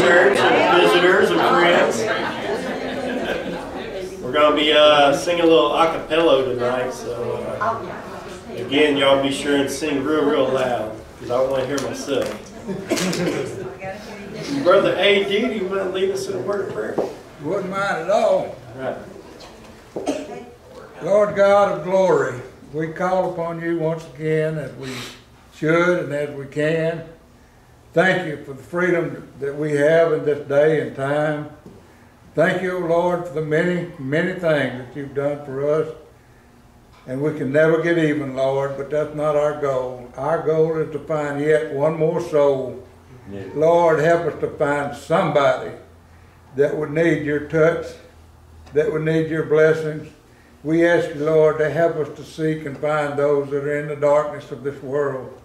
church and visitors and friends. We're going to be uh, singing a little acapella tonight, so uh, again, y'all be sure and sing real, real loud because I don't want to hear myself. Brother A.D., do you want to lead us in a word of prayer? Wouldn't mind at all. Right. Lord God of glory, we call upon you once again as we should and as we can. Thank you for the freedom that we have in this day and time. Thank you, Lord, for the many, many things that you've done for us. And we can never get even, Lord, but that's not our goal. Our goal is to find yet one more soul. Yeah. Lord, help us to find somebody that would need your touch, that would need your blessings. We ask you, Lord, to help us to seek and find those that are in the darkness of this world,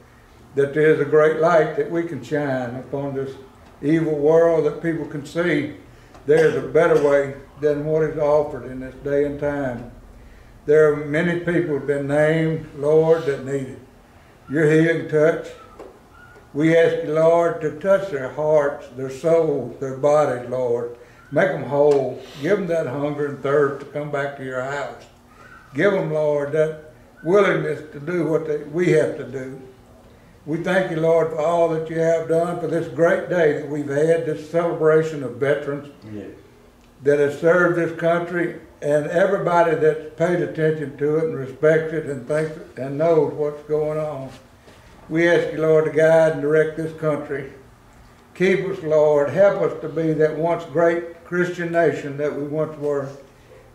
that there is a great light that we can shine upon this evil world that people can see there's a better way than what is offered in this day and time. There are many people have been named, Lord, that need it. Your healing touch. We ask you, Lord, to touch their hearts, their souls, their bodies, Lord. Make them whole. Give them that hunger and thirst to come back to your house. Give them, Lord, that willingness to do what they, we have to do. We thank you, Lord, for all that you have done for this great day that we've had, this celebration of veterans Yeah. that has served this country and everybody that's paid attention to it and respects it and thinks and knows what's going on. We ask you, Lord, to guide and direct this country. Keep us, Lord. Help us to be that once great Christian nation that we once were.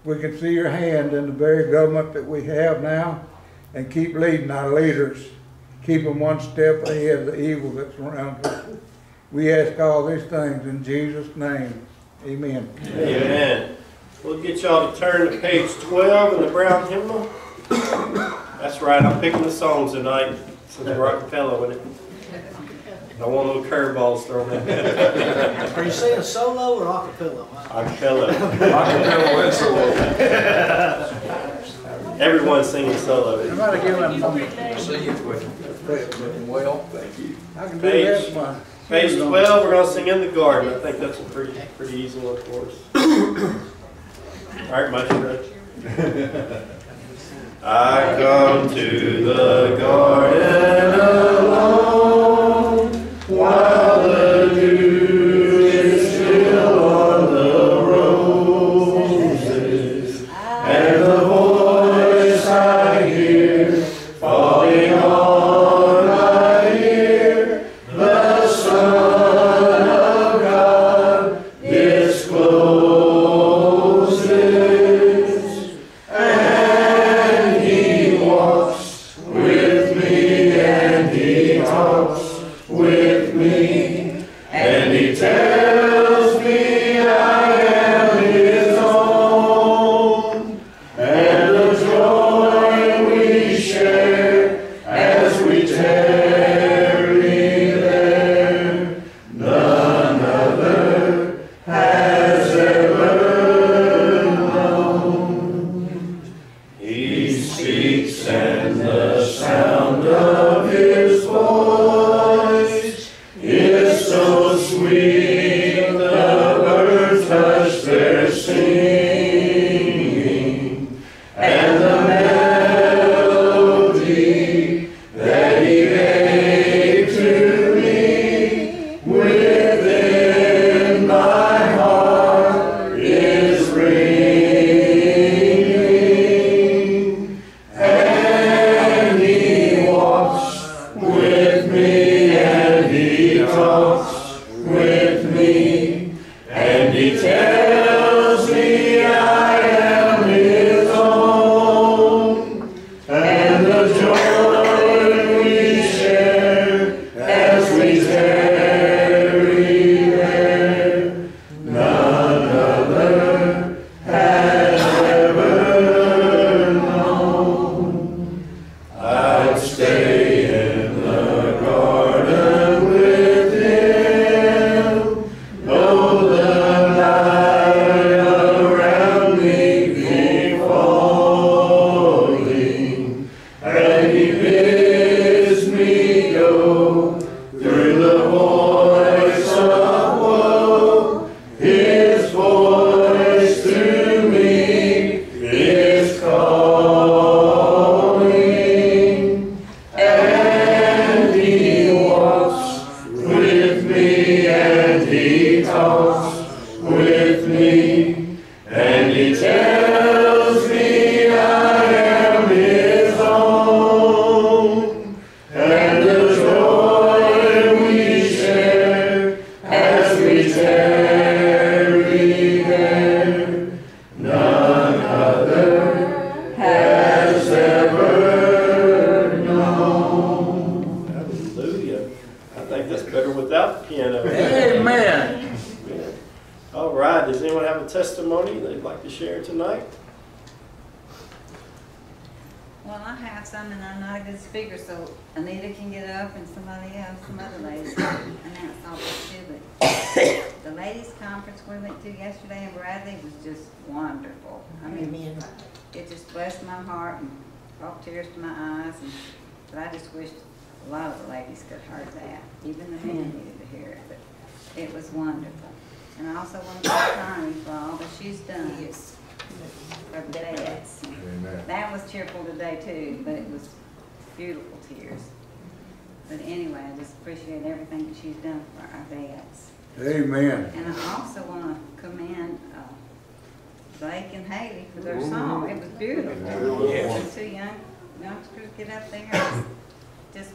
We can see your hand in the very government that we have now and keep leading our leaders. Keep them one step ahead of the evil that's around us. We ask all these things in Jesus' name. Amen. Amen. We'll get y'all to turn to page 12 in the Brown hymnal. That's right, I'm picking the songs tonight since Rockefeller in it. Don't want no curveballs thrown at me. Are you saying solo or acapella? Acapella. Acapella and solo. Everyone's singing solo. Somebody give him some See you quick. Looking well. Thank you. I can do Page- that one. Page 12, we're going to sing In the Garden. I think that's a pretty, pretty easy one for us. All right, Maestro. I come to the garden alone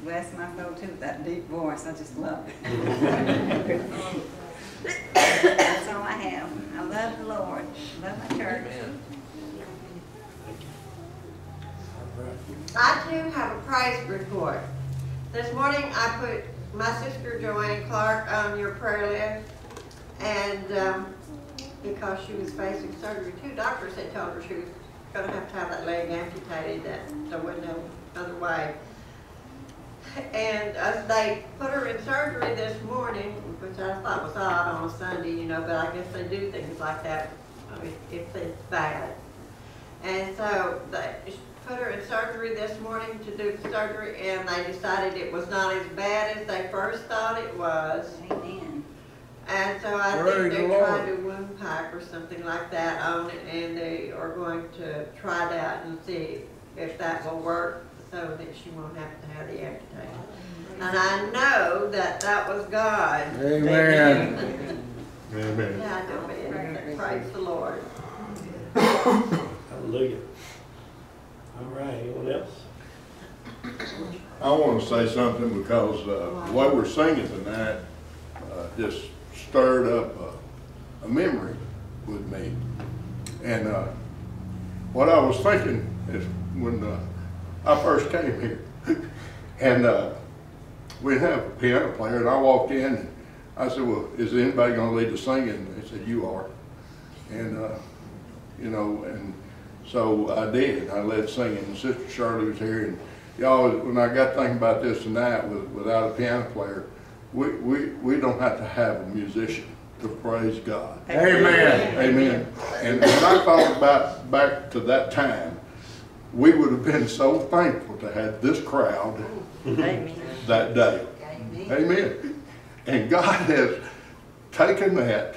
bless my soul too with that deep voice. I just love it. That's all I have. I love the Lord, I love my church. I too have a praise report. This morning I put my sister Joanne Clark on your prayer list. And, um, because she was facing surgery, two doctors had told her she was gonna have to have that leg amputated, that there wasn't no other way. And uh, they put her in surgery this morning, which I thought was odd on a Sunday, you know, but I guess they do things like that I mean, if it's bad. And so they put her in surgery this morning to do the surgery, and they decided it was not as bad as they first thought it was. Amen. And so I Praise think they're Lord. trying to wound pack or something like that on it, and they are going to try that and see if that will work so that she won't have to have the amputation. And I know that that was God. Amen. Amen. Yeah, I know it. Praise the Lord. Hallelujah. All right, anyone else? I want to say something because uh, the way we're singing tonight uh, just stirred up uh, a memory with me. And uh, what I was thinking is when uh, I first came here, and uh, we have a piano player, and I walked in, and I said, well, is anybody going to lead the singing? And they said, you are. And, uh, you know, and so I did. I led singing. And Sister Shirley was here, and y'all, when I got thinking about this tonight, with, without a piano player, we, we, we don't have to have a musician to praise God. Amen. Amen. And when I thought about back to that time, we would have been so thankful to have this crowd that day. Amen. And God has taken that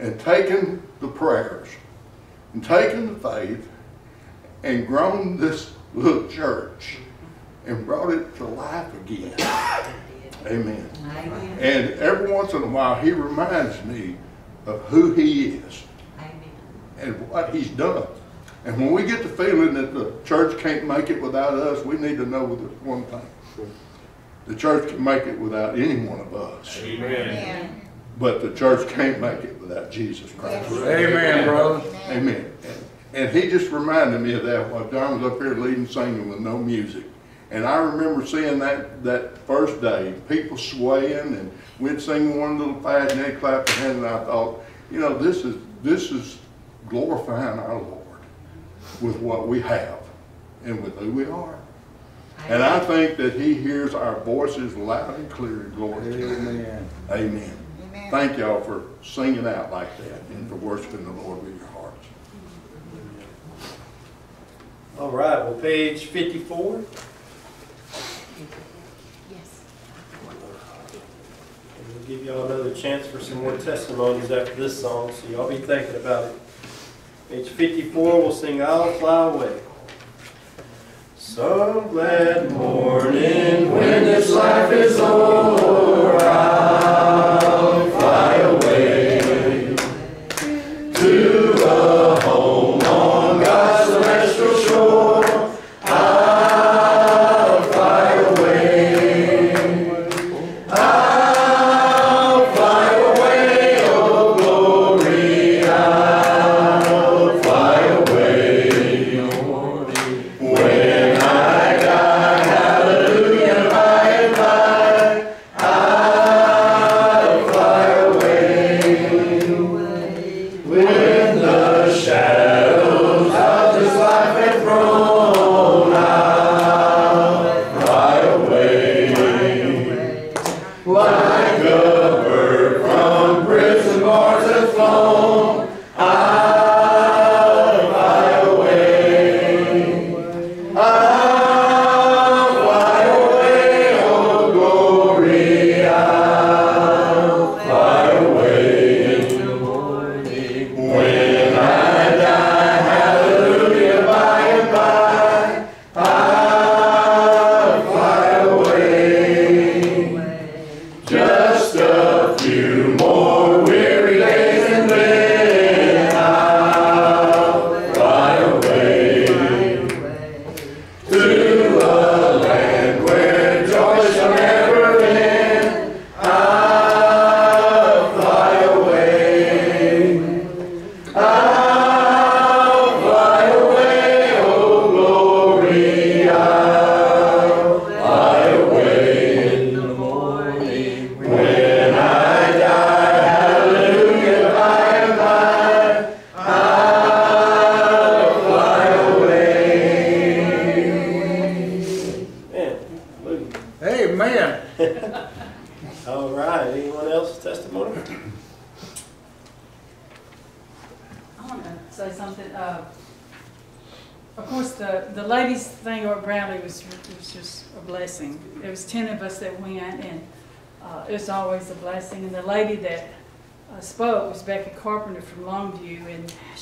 and taken the prayers and taken the faith and grown this little church and brought it to life again. Amen. And every once in a while, he reminds me of who he is and what he's done. And when we get the feeling that the church can't make it without us, we need to know this one thing. The church can make it without any one of us, Amen. but the church can't make it without Jesus Christ. Amen, brother. Amen. And he just reminded me of that while John was up here leading singing with no music. And I remember seeing that, that first day, people swaying and we'd sing one little fad and they'd clap their hands and I thought, you know, this is, this is glorifying our Lord with what we have and with who we are. And I think that he hears our voices loud and clear in glory to. Amen. Amen. Thank y'all for singing out like that and for worshiping the Lord with your hearts. All right, well, page fifty-four. And We'll give y'all another chance for some more testimonies after this song, so y'all be thinking about it. Page fifty-four, we'll sing I'll Fly Away. Some glad morning when this life is over, I'll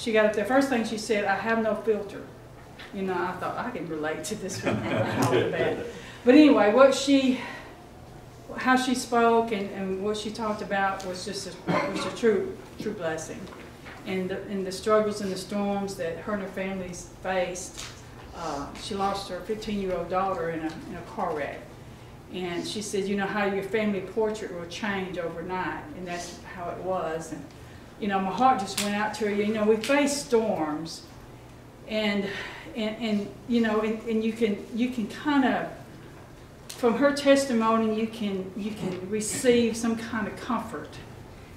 she got up there, first thing she said, I have no filter. You know, I thought I can relate to this one. But anyway, what she, how she spoke and, and what she talked about was just a, was a true, true blessing. And the, and the struggles and the storms that her and her families faced. Uh, she lost her 15-year-old daughter in a, in a car wreck. And she said, you know, how your family portrait will change overnight, and that's how it was. And, you know, my heart just went out to her. You know, we face storms, and, and, and you know, and, and you can, you can kind of, from her testimony, you can, you can receive some kind of comfort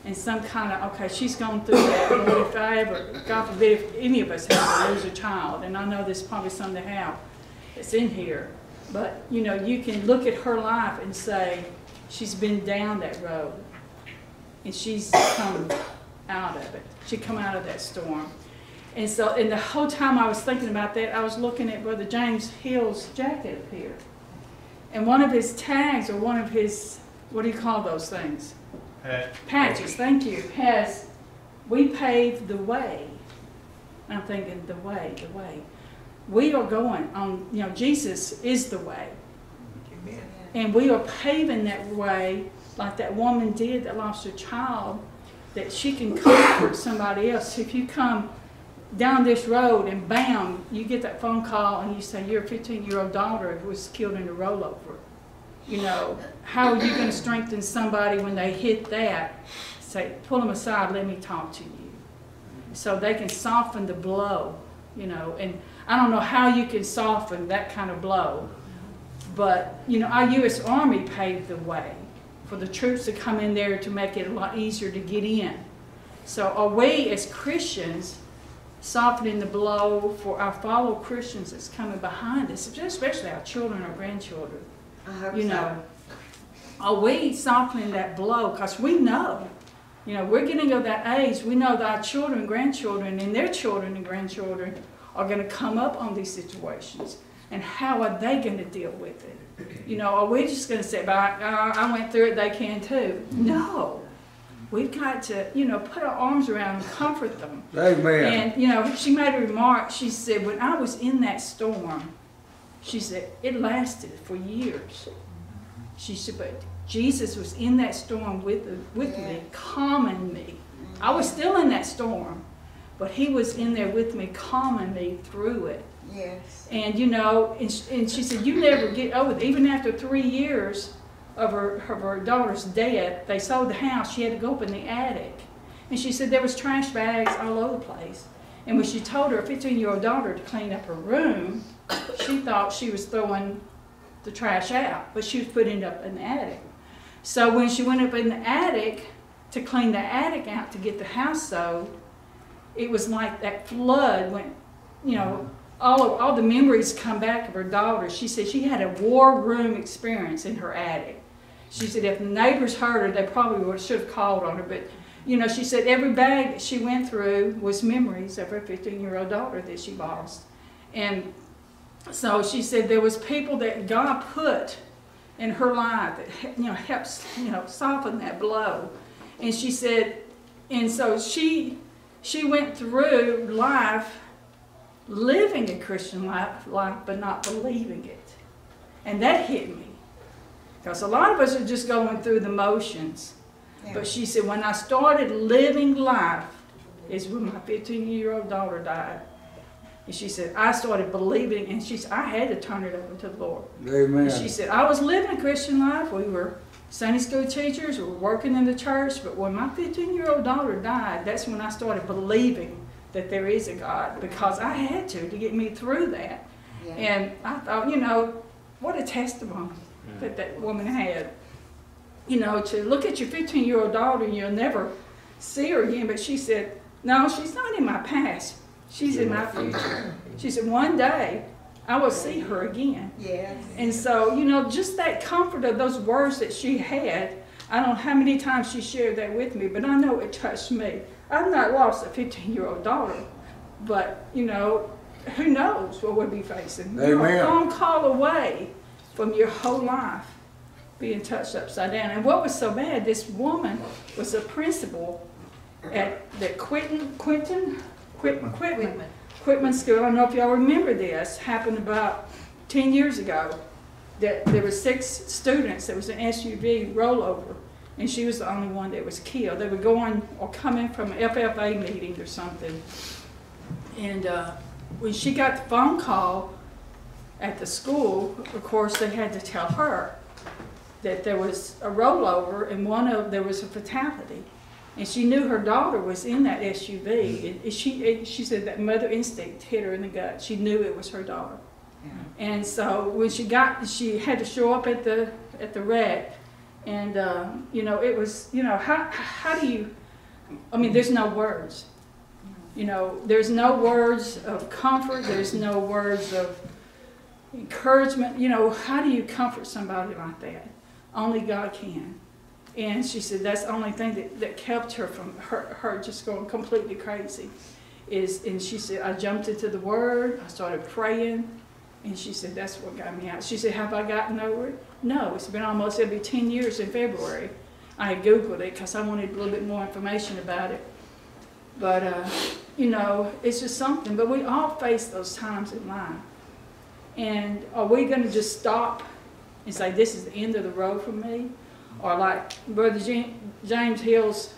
and some kind of, okay, she's gone through that. And if I ever, God forbid, if any of us have to lose a child, and I know there's probably some that have, it's in here. But, you know, you can look at her life and say, she's been down that road. And she's come out of it. She come out of that storm. And so, and the whole time I was thinking about that, I was looking at Brother James Hill's jacket up here. And one of his tags, or one of his, what do you call those things? Patches, thank you, has, we paved the way. I'm thinking, the way, the way. We are going on, you know, Jesus is the way. Amen. And we are paving that way like that woman did that lost her child, that she can comfort somebody else. If you come down this road and bam, you get that phone call and you say your 15-year-old daughter was killed in a rollover. You know, how are you going to strengthen somebody when they hit that? Say, pull them aside, let me talk to you. So they can soften the blow, you know, and I don't know how you can soften that kind of blow. But, you know, our U.S. Army paved the way for the troops to come in there to make it a lot easier to get in. So are we as Christians softening the blow for our fellow Christians that's coming behind us, especially our children or grandchildren? I hope You so. know, are we softening that blow? Because we know, you know, we're getting to that age, we know that our children, grandchildren, and their children and grandchildren are going to come up on these situations. And how are they going to deal with it? You know, are we just going to say, "But I, I went through it, they can too? No. We've got to, you know, put our arms around them, comfort them. Amen. And, you know, she made a remark, she said, when I was in that storm, she said, it lasted for years. She said, but Jesus was in that storm with, with me, calming me. I was still in that storm, but he was in there with me, calming me through it. Yes. And, you know, and she, and she said, you never get over. Even after three years of her, of her daughter's death, they sold the house. She had to go up in the attic. And she said there was trash bags all over the place. And when she told her 15-year-old daughter to clean up her room, she thought she was throwing the trash out, but she was putting it up in the attic. So when she went up in the attic to clean the attic out to get the house sold, it was like that flood went, you know, all of, all the memories come back of her daughter. She said she had a war room experience in her attic. She said if neighbors heard her, they probably would should have called on her. But you know, she said every bag she went through was memories of her 15-year-old daughter that she lost. And so she said there was people that God put in her life that you know helps you know soften that blow. And she said, and so she she went through life living a Christian life, life but not believing it. And that hit me. Because a lot of us are just going through the motions. But she said, when I started living life, is when my 15 year old daughter died. And she said, I started believing, and she said, I had to turn it over to the Lord. Amen. And she said, I was living a Christian life. We were Sunday school teachers, we were working in the church, but when my 15 year old daughter died, that's when I started believing that there is a God because I had to to get me through that. And I thought, you know, what a testimony mm. that that woman had. You know, to look at your 15 year old daughter and you'll never see her again, but she said, no, she's not in my past. She's in my future. She said, one day I will see her again. Yes. And so, you know, just that comfort of those words that she had, I don't know how many times she shared that with me, but I know it touched me. I've not lost a 15 year old daughter, but, you know, who knows what we'll be facing. You're Amen. a phone call away from your whole life being touched upside down. And what was so bad, this woman was a principal at the Quinton, Quinton, Quitman, Quitman, Quitman School. I don't know if y'all remember this, happened about ten years ago. That there were six students, there was an SUV rollover, and she was the only one that was killed. They were going or coming from an FFA meeting or something. And uh, when she got the phone call at the school, of course, they had to tell her that there was a rollover and one of, there was a fatality. And she knew her daughter was in that SUV. And she, it- she said that mother instinct hit her in the gut. She knew it was her daughter. And so when she got, she had to show up at the, at the wreck. And, uh, you know, it was, you know, how, how do you, I mean, there's no words. You know, there's no words of comfort, there's no words of encouragement. You know, how do you comfort somebody like that? Only God can. And she said that's the only thing that, that kept her from her, her just going completely crazy. Is and she said I jumped into the Word, I started praying, and she said that's what got me out. She said, Have I gotten over it? No, it's been almost it'll be ten years in February. I had Googled it because I wanted a little bit more information about it. But uh, you know, it's just something. But we all face those times in life. And are we going to just stop and say, this is the end of the road for me? Or like Brother James Hill's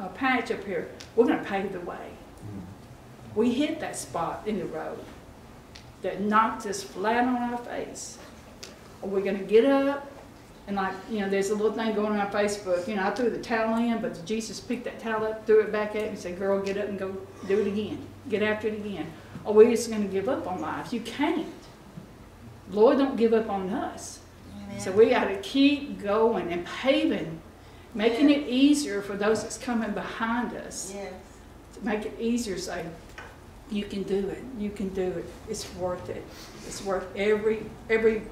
uh, patch up here, we're going to pave the way. We hit that spot in the road that knocked us flat on our face. Are we going to get up? And like, you know, there's a little thing going on Facebook, you know, I threw the towel in, but Jesus picked that towel up, threw it back at me, and said, girl, get up and go do it again. Get after it again. Are we're just going to give up on life? You can't. Lord don't give up on us. So we got to keep going and paving, making it easier for those that's coming behind us. Yes. To make it easier, say, you can do it. You can do it. It's worth it. It's worth every every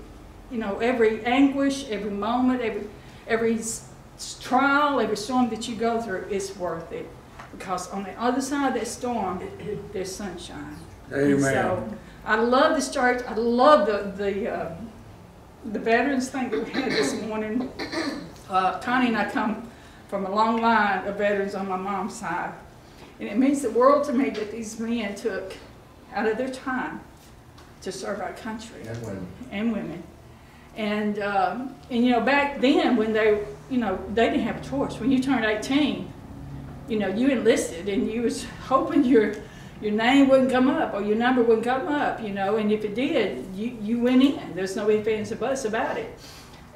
you know every anguish, every moment, every every trial, every storm that you go through. is worth it because on the other side of that storm, there's sunshine. And Amen. so I love this church. I love the the uh, the veterans thing that we had this morning. Uh, Connie and I come from a long line of veterans on my mom's side, and it means the world to me that these men took out of their time to serve our country And women. and women. And um, and you know back then when they you know they didn't have a choice. When you turned 18, you know you enlisted and you was hoping your your name wouldn't come up or your number wouldn't come up. You know, and if it did, you you went in. There's no ifs ands or buts about it.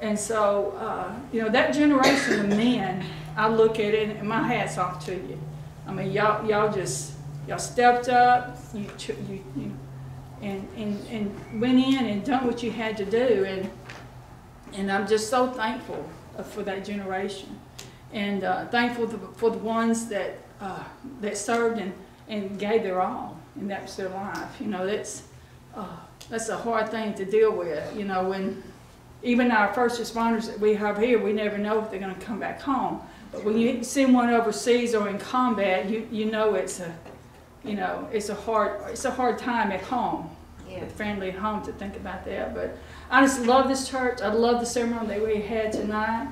And so uh, you know that generation of men, I look at it and my hats off to you. I mean y'all y'all just y'all stepped up. You you you and, and, went in and done what you had to do. And, and I'm just so thankful uh, for that generation. And uh, thankful for the ones that, uh, that served and, and gave their all, and that was their life. You know, that's, uh, that's a hard thing to deal with. You know, when even our first responders that we have here, we never know if they're going to come back home. But when you send one overseas or in combat, you, you know it's a, you know, it's a hard, it's a hard time at home Yeah. family at home to think about that. But I just love this church. I love the ceremony that we had tonight,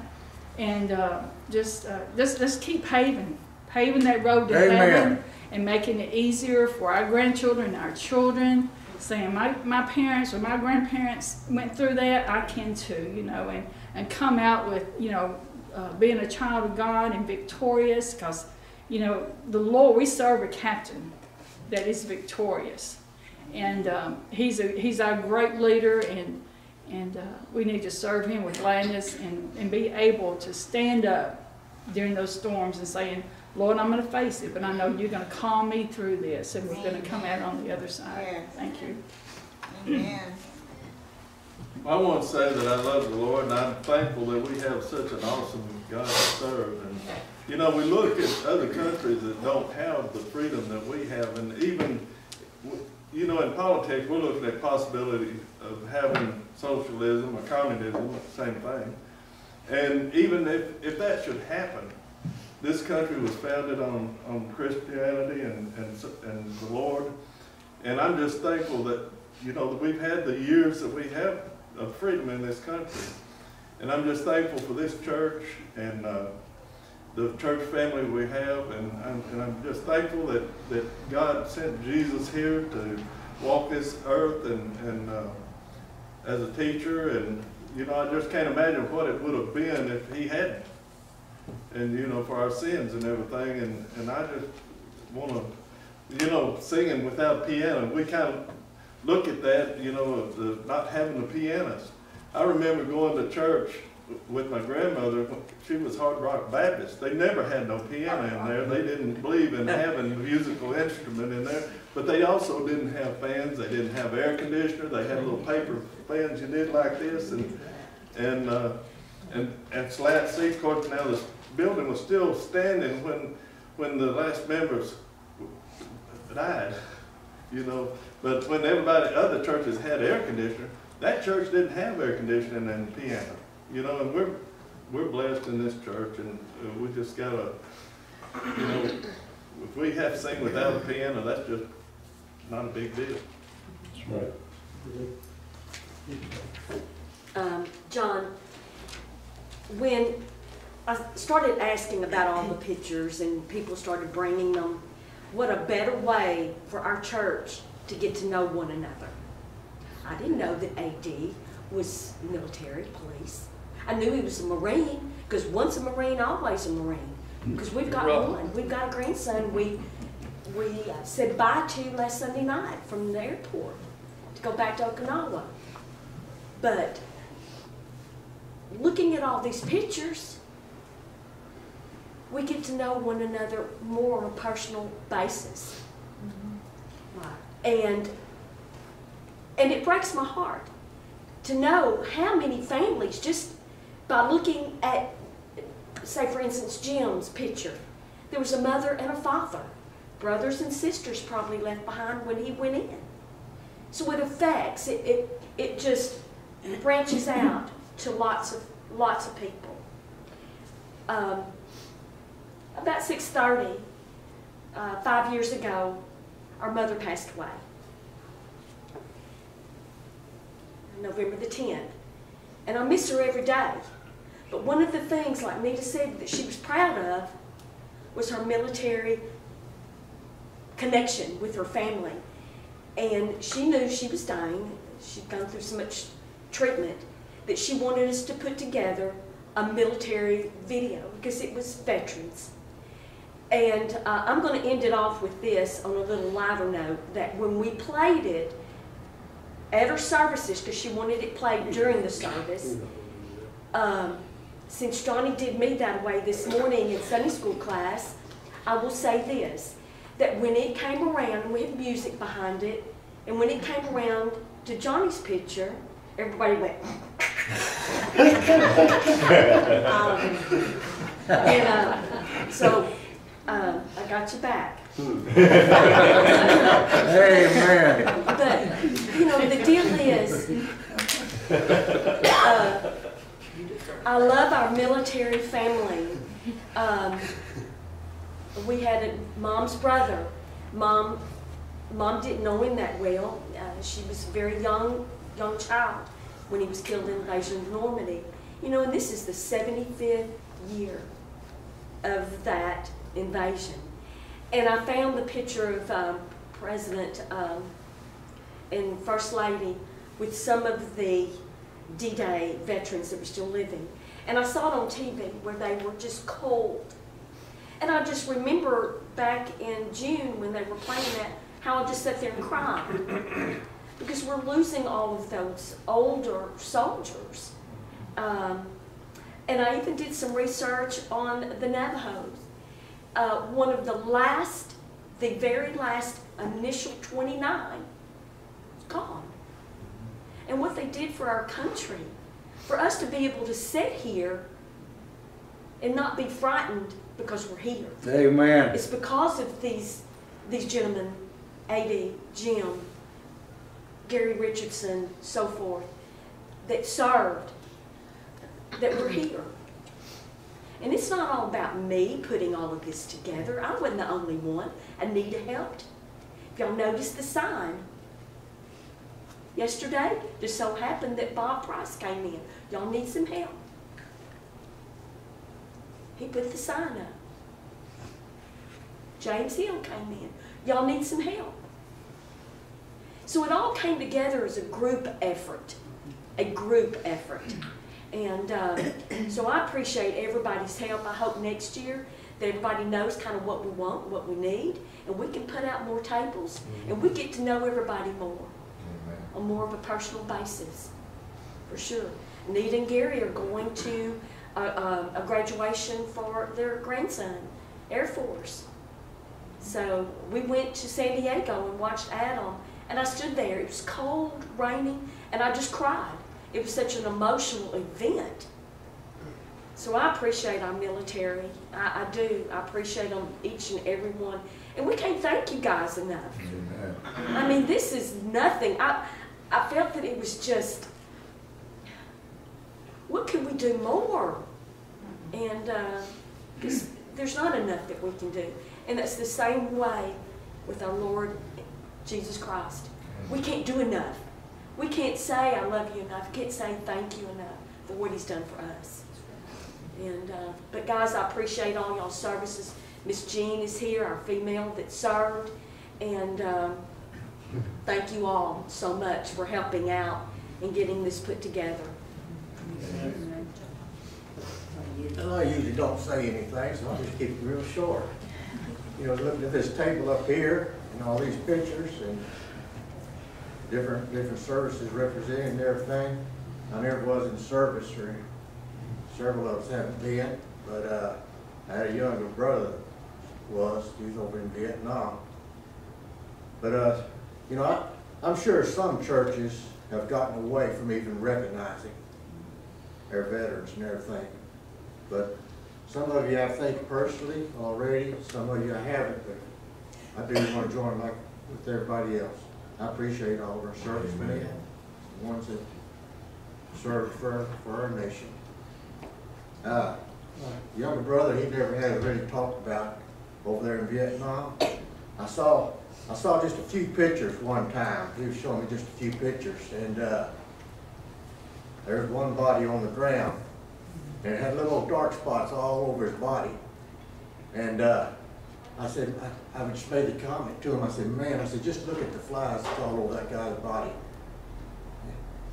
and uh, just uh, just just keep paving, paving that road to Amen. heaven, and making it easier for our grandchildren our children. Saying my, my parents or my grandparents went through that, I can too, you know, and, and come out with, you know, uh, being a child of God and victorious because, you know, the Lord, we serve a captain that is victorious and um, he's a, he's our great leader, and and uh, we need to serve him with gladness and, and be able to stand up during those storms and saying, Lord, I'm going to face it, but I know you're going to calm me through this, and we're going to come out on the other side. Yes. Thank you. Amen. I want to say that I love the Lord and I'm thankful that we have such an awesome God to serve. And, you know, we look at other countries that don't have the freedom that we have and even, you know, in politics, we're looking at possibility of having socialism or communism, same thing. And even if, if that should happen, this country was founded on, on Christianity and, and, and the Lord. And I'm just thankful that, you know, that we've had the years that we have of freedom in this country. And I'm just thankful for this church and, uh, the church family we have, and I'm, and I'm just thankful that, that God sent Jesus here to walk this earth and, and, uh, as a teacher, and, you know, I just can't imagine what it would have been if he hadn't. And, you know, for our sins and everything, and, and I just wanna, you know, singing without a piano, we kind of look at that, you know, the, not having a pianist. I remember going to church with my grandmother, she was Hard Rock Baptist. They never had no piano in there. They didn't believe in having a musical instrument in there. But they also didn't have fans. They didn't have air conditioner. They had little paper fans you did like this and, and, uh, and, and slat seats. Of course, now this building was still standing when, when the last members died, you know. But when everybody, other churches had air conditioner, that church didn't have air conditioning and piano. You know, and we're, we're blessed in this church and uh, we just gotta, you know, if we have to sing without a piano, that's just not a big deal. That's right. um, John, when I started asking about all the pictures and people started bringing them, what a better way for our church to get to know one another. I didn't know that AD was military police. I knew he was a Marine, because once a Marine, always a Marine. Because we've got Right. one, we've got a grandson we, we uh, said bye to last Sunday night from the airport to go back to Okinawa. But looking at all these pictures, we get to know one another more on a personal basis. And, and it breaks my heart to know how many families, just by looking at, say for instance, Jim's picture, there was a mother and a father, brothers and sisters probably left behind when he went in. So it affects, it, it, it just branches out to lots of, lots of people. Um, about six thirty, uh, five years ago, our mother passed away. November the tenth. And I miss her every day. But one of the things, like Nita said, that she was proud of was her military connection with her family. And she knew she was dying. She'd gone through so much treatment that she wanted us to put together a military video because it was veterans. And uh, I'm going to end it off with this on a little lighter note that when we played it at her services, because she wanted it played during the service, um, since Johnny did me that way this morning in Sunday school class, I will say this that when it came around, and we had music behind it, and when it came around to Johnny's picture, everybody went. um, and uh, so um, I got you back. Amen. But, you know, the deal is, uh, I love our military family. Um, we had a mom's brother. Mom, mom didn't know him that well. Uh, she was a very young, young child when he was killed in invasion of Normandy. You know, and this is the 75th year of that invasion. And I found the picture of um, President um, and First Lady with some of the D-Day veterans that were still living. And I saw it on TV where they were just cold. And I just remember back in June when they were playing that, how I just sat there and cried. because we're losing all of those older soldiers. Um, and I even did some research on the Navajos. Uh, one of the last, the very last initial 29 gone. And what they did for our country, for us to be able to sit here and not be frightened because we're here. Amen. It's because of these, these gentlemen, A.D., Jim, Gary Richardson, so forth, that served, that we're here. And it's not all about me putting all of this together. I wasn't the only one. Anita helped. If y'all noticed the sign? Yesterday, just so happened that Bob Price came in. Y'all need some help. He put the sign up. James Hill came in. Y'all need some help. So it all came together as a group effort, a group effort. And uh, so I appreciate everybody's help. I hope next year that everybody knows kind of what we want, what we need, and we can put out more tables, and we get to know everybody more on more of a personal basis, for sure. Nita and Gary are going to a, a, a graduation for their grandson, Air Force. So we went to San Diego and watched Adam, and I stood there. It was cold, raining, and I just cried. It was such an emotional event. So I appreciate our military. I, I do. I appreciate them each and every one. And we can't thank you guys enough. I mean, this is nothing. I, I felt that it was just, what could we do more? And uh, there's not enough that we can do. And that's the same way with our Lord Jesus Christ. We can't do enough. We can't say, I love you enough. We can't say thank you enough for what he's done for us. And, uh, but guys, I appreciate all y'all's services. Miss Jean is here, our female that served. And um, thank you all so much for helping out and getting this put together. And I usually don't say anything, so I'll just keep it real short. You know, looking at this table up here and all these pictures and different, different services represented and everything. I never was in service or several of us haven't been, but, uh, I had a younger brother was, he was over in Vietnam. But, uh, you know, I, I'm sure some churches have gotten away from even recognizing their veterans and everything. But some of you I think personally already, some of you I haven't, but I do want to join like with everybody else. I appreciate all of our servicemen, the ones that serve for, for our nation. Uh, younger brother, he never had really talked about over there in Vietnam. I saw, I saw just a few pictures one time. He was showing me just a few pictures and, uh, there's one body on the ground and it had little dark spots all over his body. And uh, I said, I, I just made the comment to him. I said, man, I said, just look at the flies that's all over that guy's body.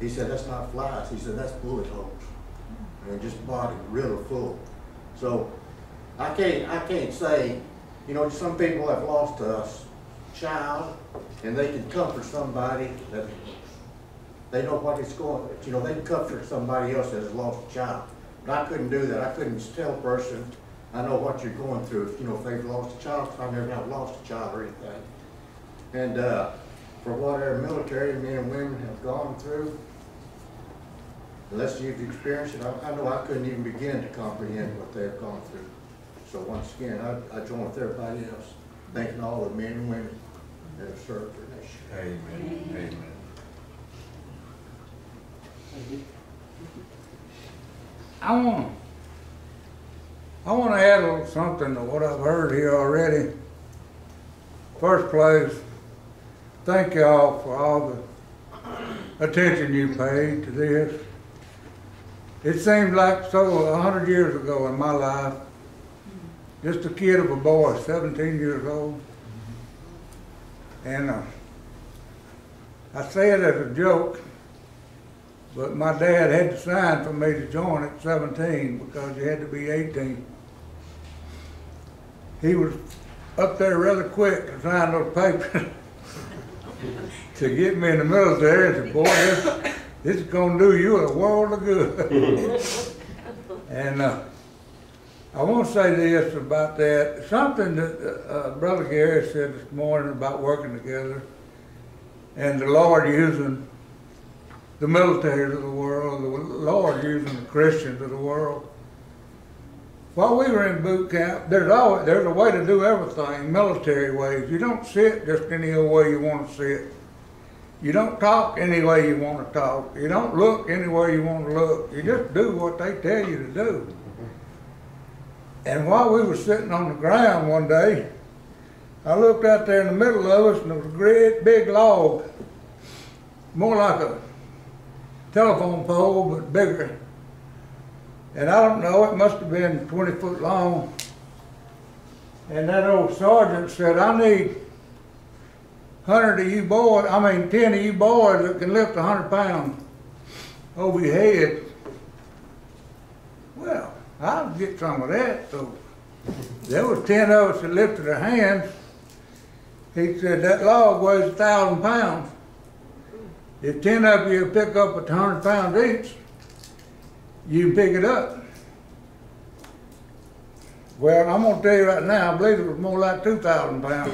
He said, that's not flies. He said, that's bullet holes. And just body really full. So I can't, I can't say, you know, some people have lost a child and they can comfort somebody that they know what it's going, you know, they can comfort somebody else that has lost a child. But I couldn't do that. I couldn't tell a person, I know what you're going through, if, you know, if they've lost a child, 'cause I never have lost a child or anything. And, uh, for what our military men and women have gone through, unless you've experienced it, I, I know I couldn't even begin to comprehend what they've gone through. So once again, I, I join with everybody else, thanking all the men and women that have served their nation. Amen, amen. I want, I want to add a little something to what I've heard here already. First place, thank y'all for all the attention you paid to this. It seems like so a hundred years ago in my life, just a kid of a boy, seventeen years old. And uh, I say it as a joke, but my dad had to sign for me to join at seventeen because you had to be eighteen. He was up there rather quick to sign those papers to get me in the military. Said, boy, this, this is gonna do you a world of good. And, uh, I want to say this about that, something that, uh, Brother Gary said this morning about working together and the Lord using the military of the world, the Lord using the Christians of the world. While we were in boot camp, there's always, there's a way to do everything, military ways. You don't sit just any old way you want to sit. You don't talk any way you want to talk. You don't look any way you want to look. You just do what they tell you to do. And while we were sitting on the ground one day, I looked out there in the middle of us and there was a great big log, more like a telephone pole, but bigger. And I don't know, it must have been twenty foot long. And that old sergeant said, I need hundred of you boys, I mean, ten of you boys that can lift a hundred pounds over your head. Well, I'll get some of that, so there was ten of us that lifted our hands. He said, that log weighs a thousand pounds. If ten of you pick up a hundred pounds each, you can pick it up. Well, I'm gonna tell you right now, I believe it was more like two thousand pounds.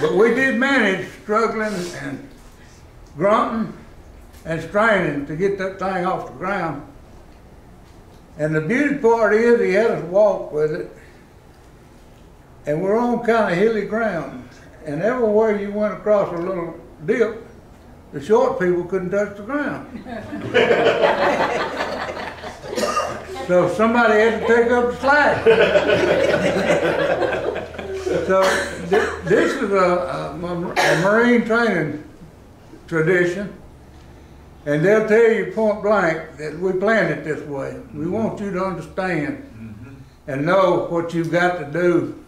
But we did manage, struggling and grunting and straining to get that thing off the ground. And the beauty part is he had us walk with it. And we're on kind of hilly ground. And everywhere you went across a little dip, the short people couldn't touch the ground. so somebody had to take up the slack. so th- this is a, a, a marine training tradition. And they'll tell you point blank that we planned it this way. We mm-hmm. want you to understand mm-hmm. and know what you've got to do.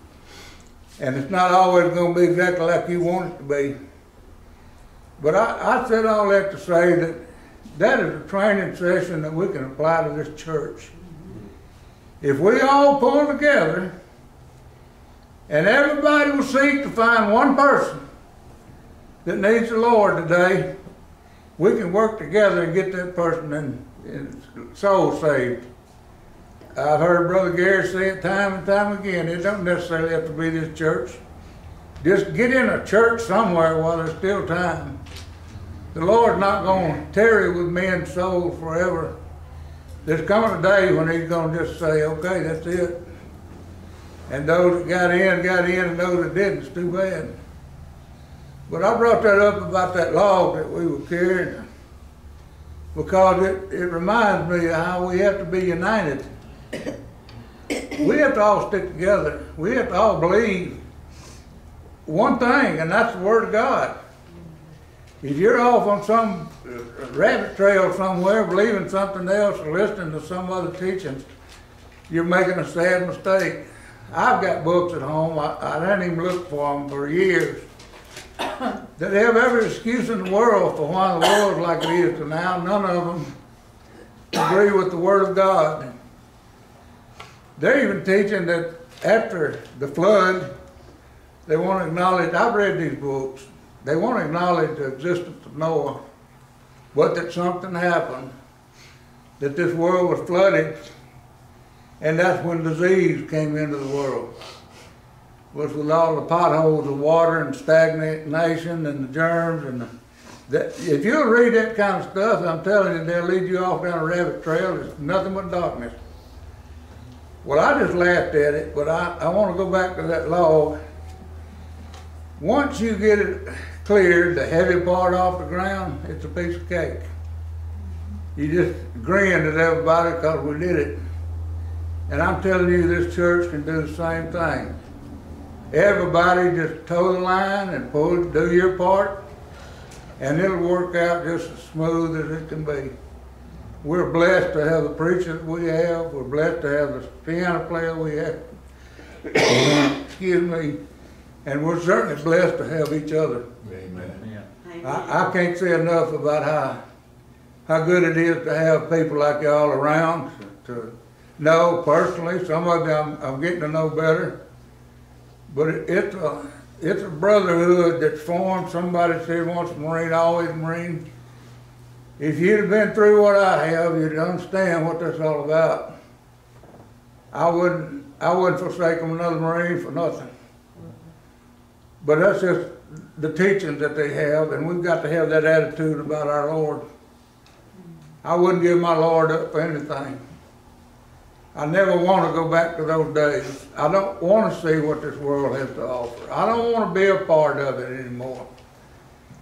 And it's not always going to be exactly like you want it to be. But I, I said all that to say that that is a training session that we can apply to this church. Mm-hmm. If we all pull together and everybody will seek to find one person that needs the Lord today, we can work together and get that person in soul saved. I've heard Brother Gary say it time and time again. It don't necessarily have to be this church. Just get in a church somewhere while there's still time. The Lord's not going to tarry with men's souls forever. There's coming a day when He's going to just say, okay, that's it. And those that got in, got in, and those that didn't, it's too bad. But I brought that up about that log that we were carrying because it, it reminds me of how we have to be united. We have to all stick together. We have to all believe one thing, and that's the Word of God. If you're off on some rabbit trail somewhere, believing something else, or listening to some other teachings, you're making a sad mistake. I've got books at home. I, I didn't even look for them for years that they have every excuse in the world for why the world's like it is to now. None of them agree with the Word of God. They're even teaching that after the flood, they want to acknowledge, I've read these books, they want to acknowledge the existence of Noah, but that something happened, that this world was flooded, and that's when disease came into the world was with all the potholes of water and stagnation and the germs and the, that, if you'll read that kind of stuff, I'm telling you, they'll lead you off down a rabbit trail. It's nothing but darkness. Well, I just laughed at it, but I, I want to go back to that law. Once you get it cleared, the heavy part off the ground, it's a piece of cake. You just grinned at everybody because we did it. And I'm telling you, this church can do the same thing. Everybody just toe the line and pull, do your part, and it'll work out just as smooth as it can be. We're blessed to have the preacher that we have. We're blessed to have the piano player we have. Excuse me. And we're certainly blessed to have each other. Amen. I, I can't say enough about how how good it is to have people like y'all around to know personally. Some of them I'm, I'm getting to know better. But it, it's a it's a brotherhood that's formed. Somebody said once Marine, always Marine. If you'd have been through what I have, you'd understand what that's all about. I wouldn't I wouldn't forsake another Marine for nothing. But that's just the teachings that they have, and we've got to have that attitude about our Lord. I wouldn't give my Lord up for anything. I never want to go back to those days. I don't want to see what this world has to offer. I don't want to be a part of it anymore.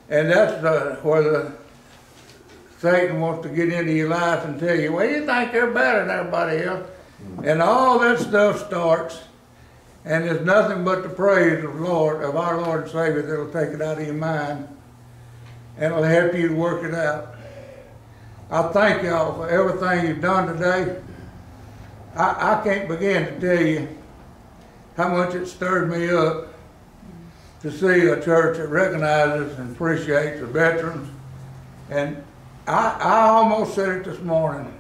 And that's the, where the Satan wants to get into your life and tell you, well, you think you're better than everybody else. And all that stuff starts And there's nothing but the praise of Lord, of our Lord and Savior that'll take it out of your mind and it'll help you to work it out. I thank y'all for everything you've done today. I, I can't begin to tell you how much it stirred me up to see a church that recognizes and appreciates the veterans. And I, I almost said it this morning.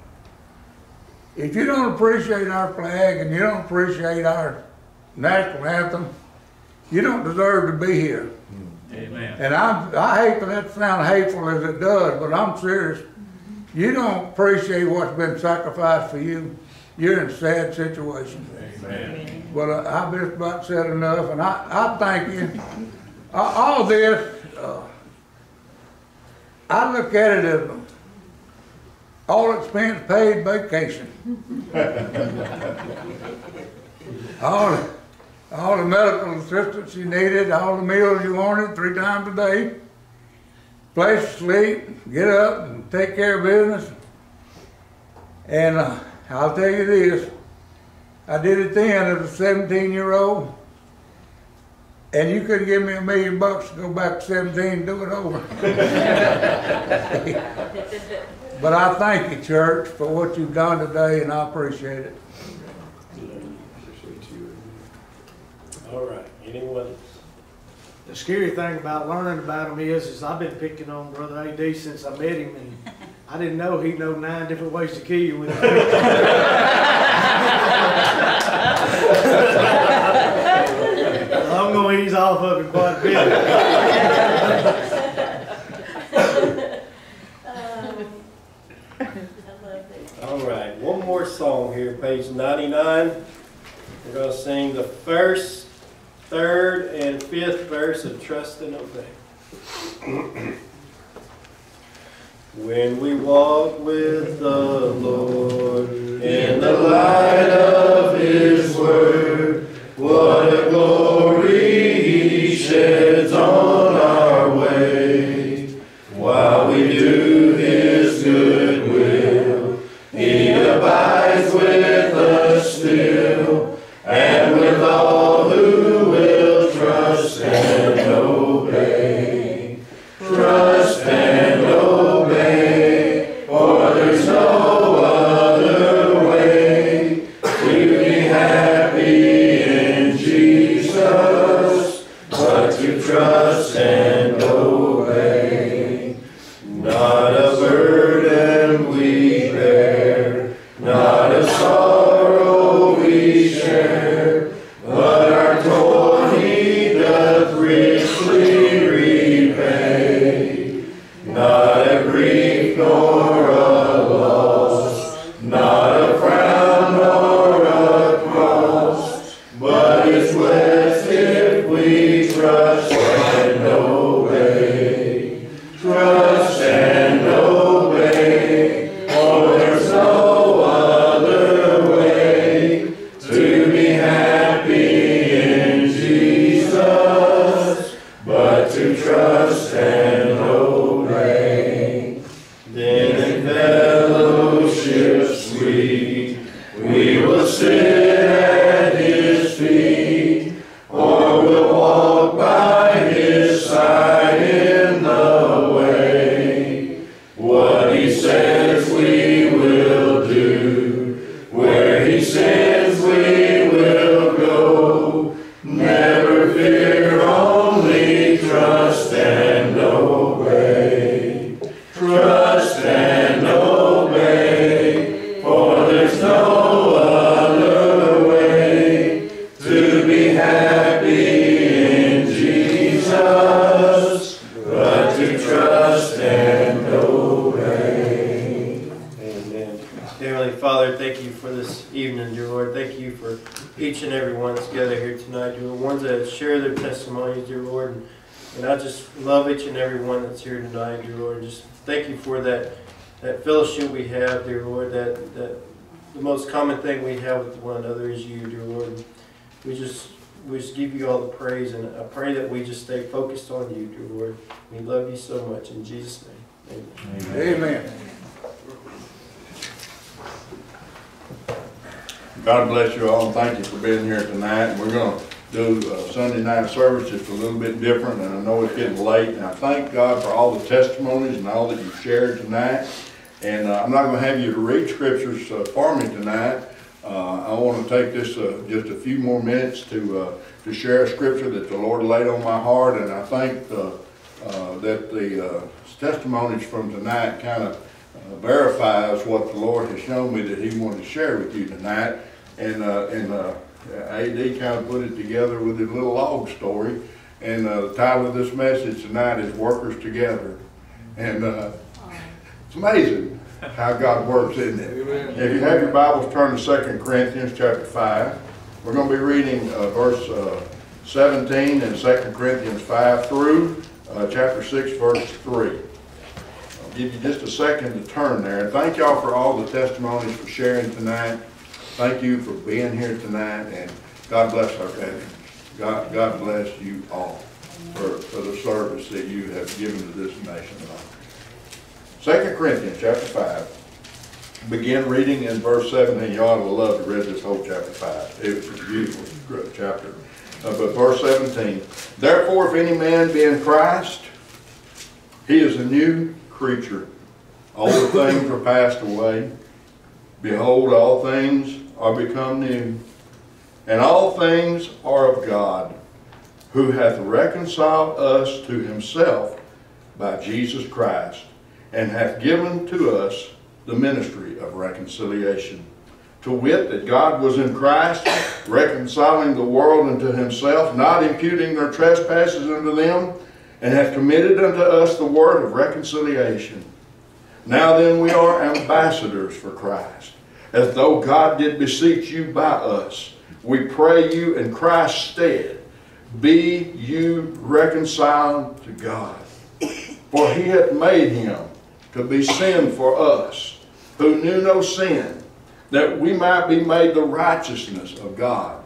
If you don't appreciate our flag and you don't appreciate our national anthem, you don't deserve to be here. Amen. And I, I hate for that to sound hateful as it does, but I'm serious. You don't appreciate what's been sacrificed for you. You're in a sad situation. Amen. Well, uh, I've just about said enough, and I, I thank you. A- All this, uh, I look at it as a all expense paid vacation. All, all the medical assistance you needed, all the meals you wanted, three times a day. Place to sleep, get up and take care of business. And uh, I'll tell you this, I did it then as a seventeen year old. And you could give me a million bucks to go back to seventeen and do it over. But I thank you, church, for what you've done today and I appreciate it. All right, anyone else? The scary thing about learning about him is, is I've been picking on Brother AD since I met him, and I didn't know he'd know nine different ways to kill you with a I'm gonna ease off of it quite a bit. All right, one more song here, page 99. We're going to sing the first, third, and fifth verse of Trust and Obey. When we walk with the Lord in the light of His Word, what a glory He sheds on I pray that we just stay focused on you, dear Lord. We love you so much. In Jesus' name, amen. Amen. God bless you all, and thank you for being here tonight. We're gonna do a Sunday night service just a little bit different, and I know it's getting late. And I thank God for all the testimonies and all that you shared tonight. And uh, I'm not gonna have you to read scriptures uh, for me tonight. Uh, I wanna take this, uh, just a few more minutes to, uh, to share a scripture that the Lord laid on my heart. And I think, uh, uh, that the, uh, testimonies from tonight kind of uh, verifies what the Lord has shown me that He wanted to share with you tonight. And, uh, and, uh, AD kind of put it together with his little log story. And, uh, the title of this message tonight is Workers Together. And, uh, it's amazing how God works, isn't it? If you have your Bibles, turn to 2 Corinthians chapter five. We're gonna be reading, uh, verse, uh, seventeen in 2 Corinthians five through, uh, chapter six, verse three. I'll give you just a second to turn there. And thank y'all for all the testimonies for sharing tonight. Thank you for being here tonight, and God bless our family. God, God bless you all for, for the service that you have given to this nation. Second Corinthians chapter five, begin reading in verse seventeen. You ought to love to read this whole chapter five. It was a beautiful chapter. Uh, but verse seventeen, therefore if any man be in Christ, he is a new creature. All the things are passed away. Behold, all things are become new. And all things are of God, who hath reconciled us to himself by Jesus Christ, and hath given to us the ministry of reconciliation. To wit, that God was in Christ, reconciling the world unto himself, not imputing their trespasses unto them, and hath committed unto us the word of reconciliation. Now then we are ambassadors for Christ, as though God did beseech you by us. We pray you in Christ's stead, be you reconciled to God. For he hath made him to be sin for us, who knew no sin, that we might be made the righteousness of God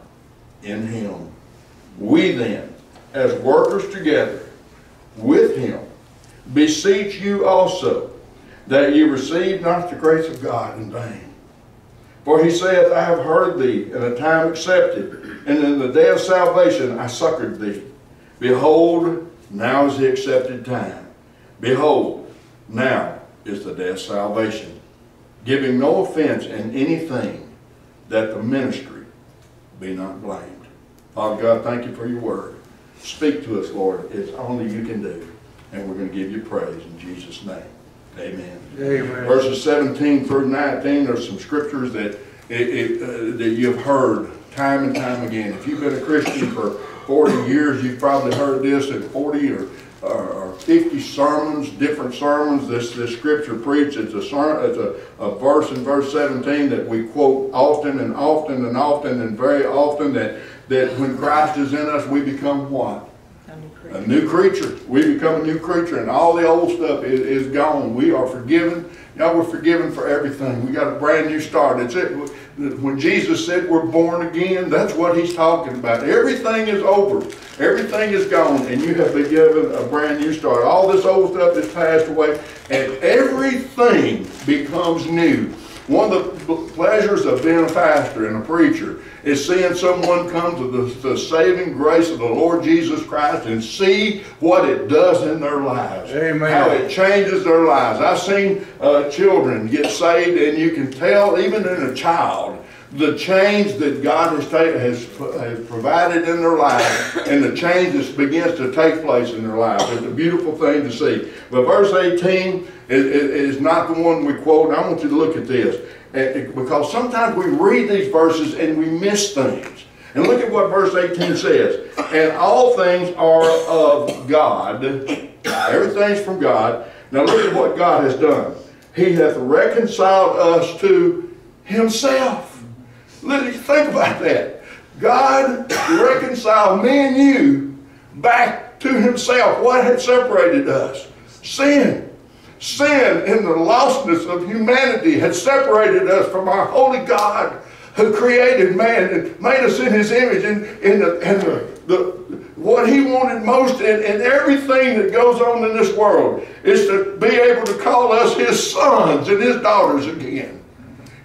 in him. We then, as workers together with him, beseech you also that ye receive not the grace of God in vain. For he saith, I have heard thee in a time accepted, and in the day of salvation I succored thee. Behold, now is the accepted time. Behold, now is the day of salvation. Giving no offense in anything, that the ministry be not blamed. Father God, thank you for your word. Speak to us, Lord. It's only you can do. And we're going to give you praise in Jesus' name. Amen. Amen. Verses 17 through 19 are some scriptures that, it, it, uh, that you've heard time and time again. If you've been a Christian for 40 years, you've probably heard this in 40 or, or, or 50 sermons, different sermons. This, this scripture preached. It's, a, ser- it's a, a verse in verse 17 that we quote often and often and often and very often that, that when Christ is in us, we become what? a new creature. We become a new creature, and all the old stuff is, is gone. We are forgiven. Y'all, we're forgiven for everything. We got a brand new start. That's it. When Jesus said we're born again, that's what he's talking about. Everything is over. Everything is gone, and you have been given a brand new start. All this old stuff has passed away, and everything becomes new. One of the pleasures of being a pastor and a preacher is seeing someone come to the, the, saving grace of the Lord Jesus Christ and see what it does in their lives. Amen. How it changes their lives. I've seen uh, children get saved, and you can tell, even in a child, the change that God has, has, has provided in their lives and the change that begins to take place in their lives. It's a beautiful thing to see. But verse 18 is, is not the one we quote. I want you to look at this eh, eh, because sometimes we read these verses and we miss things. And look at what verse 18 says. And all things are of God. Everything's from God. Now look at what God has done. He hath reconciled us to himself. Think about that. God reconciled me and you back to himself. What had separated us? Sin. Sin in the lostness of humanity had separated us from our holy God who created man and made us in his image and, in the, and the, the, what he wanted most in, in everything that goes on in this world is to be able to call us his sons and his daughters again.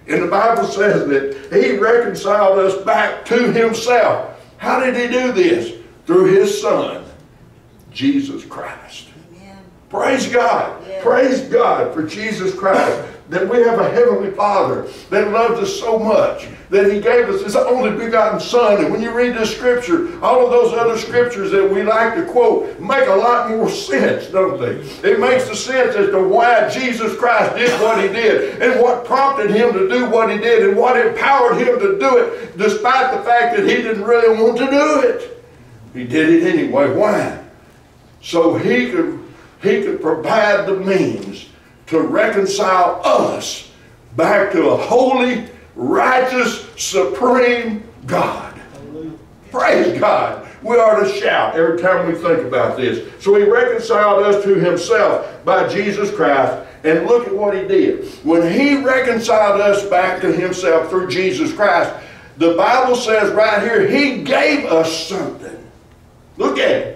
And the Bible says that he reconciled us back to himself. How did he do this? Through his son, Jesus Christ. Praise God. Yeah. Praise God for Jesus Christ. That we have a heavenly Father that loves us so much that He gave us His only begotten Son. And when you read this scripture, all of those other scriptures that we like to quote make a lot more sense, don't they? It makes the sense as to why Jesus Christ did what He did and what prompted Him to do what He did and what empowered Him to do it despite the fact that He didn't really want to do it. He did it anyway. Why? so he could he could provide the means to reconcile us back to a holy righteous supreme god. Praise god. We ought to shout every time we think about this. So he reconciled us to himself by jesus christ and look at what he did. When he reconciled us back to himself through jesus christ the bible says right here he gave us something. Look at it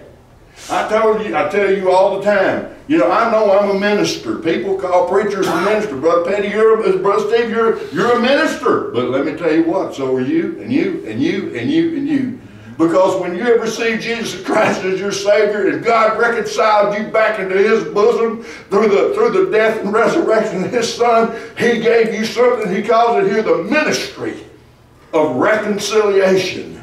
I told you, I tell you all the time. You know, I know I'm a minister. People call preachers a minister. Brother Petty, you're a, Brother Steve, you're, you're a minister. But let me tell you what, so are you, and you, and you, and you, and you. Because when you have received Jesus Christ as your Savior and God reconciled you back into His bosom through the, through the death and resurrection of His Son, He gave you something, He calls it here the ministry of reconciliation.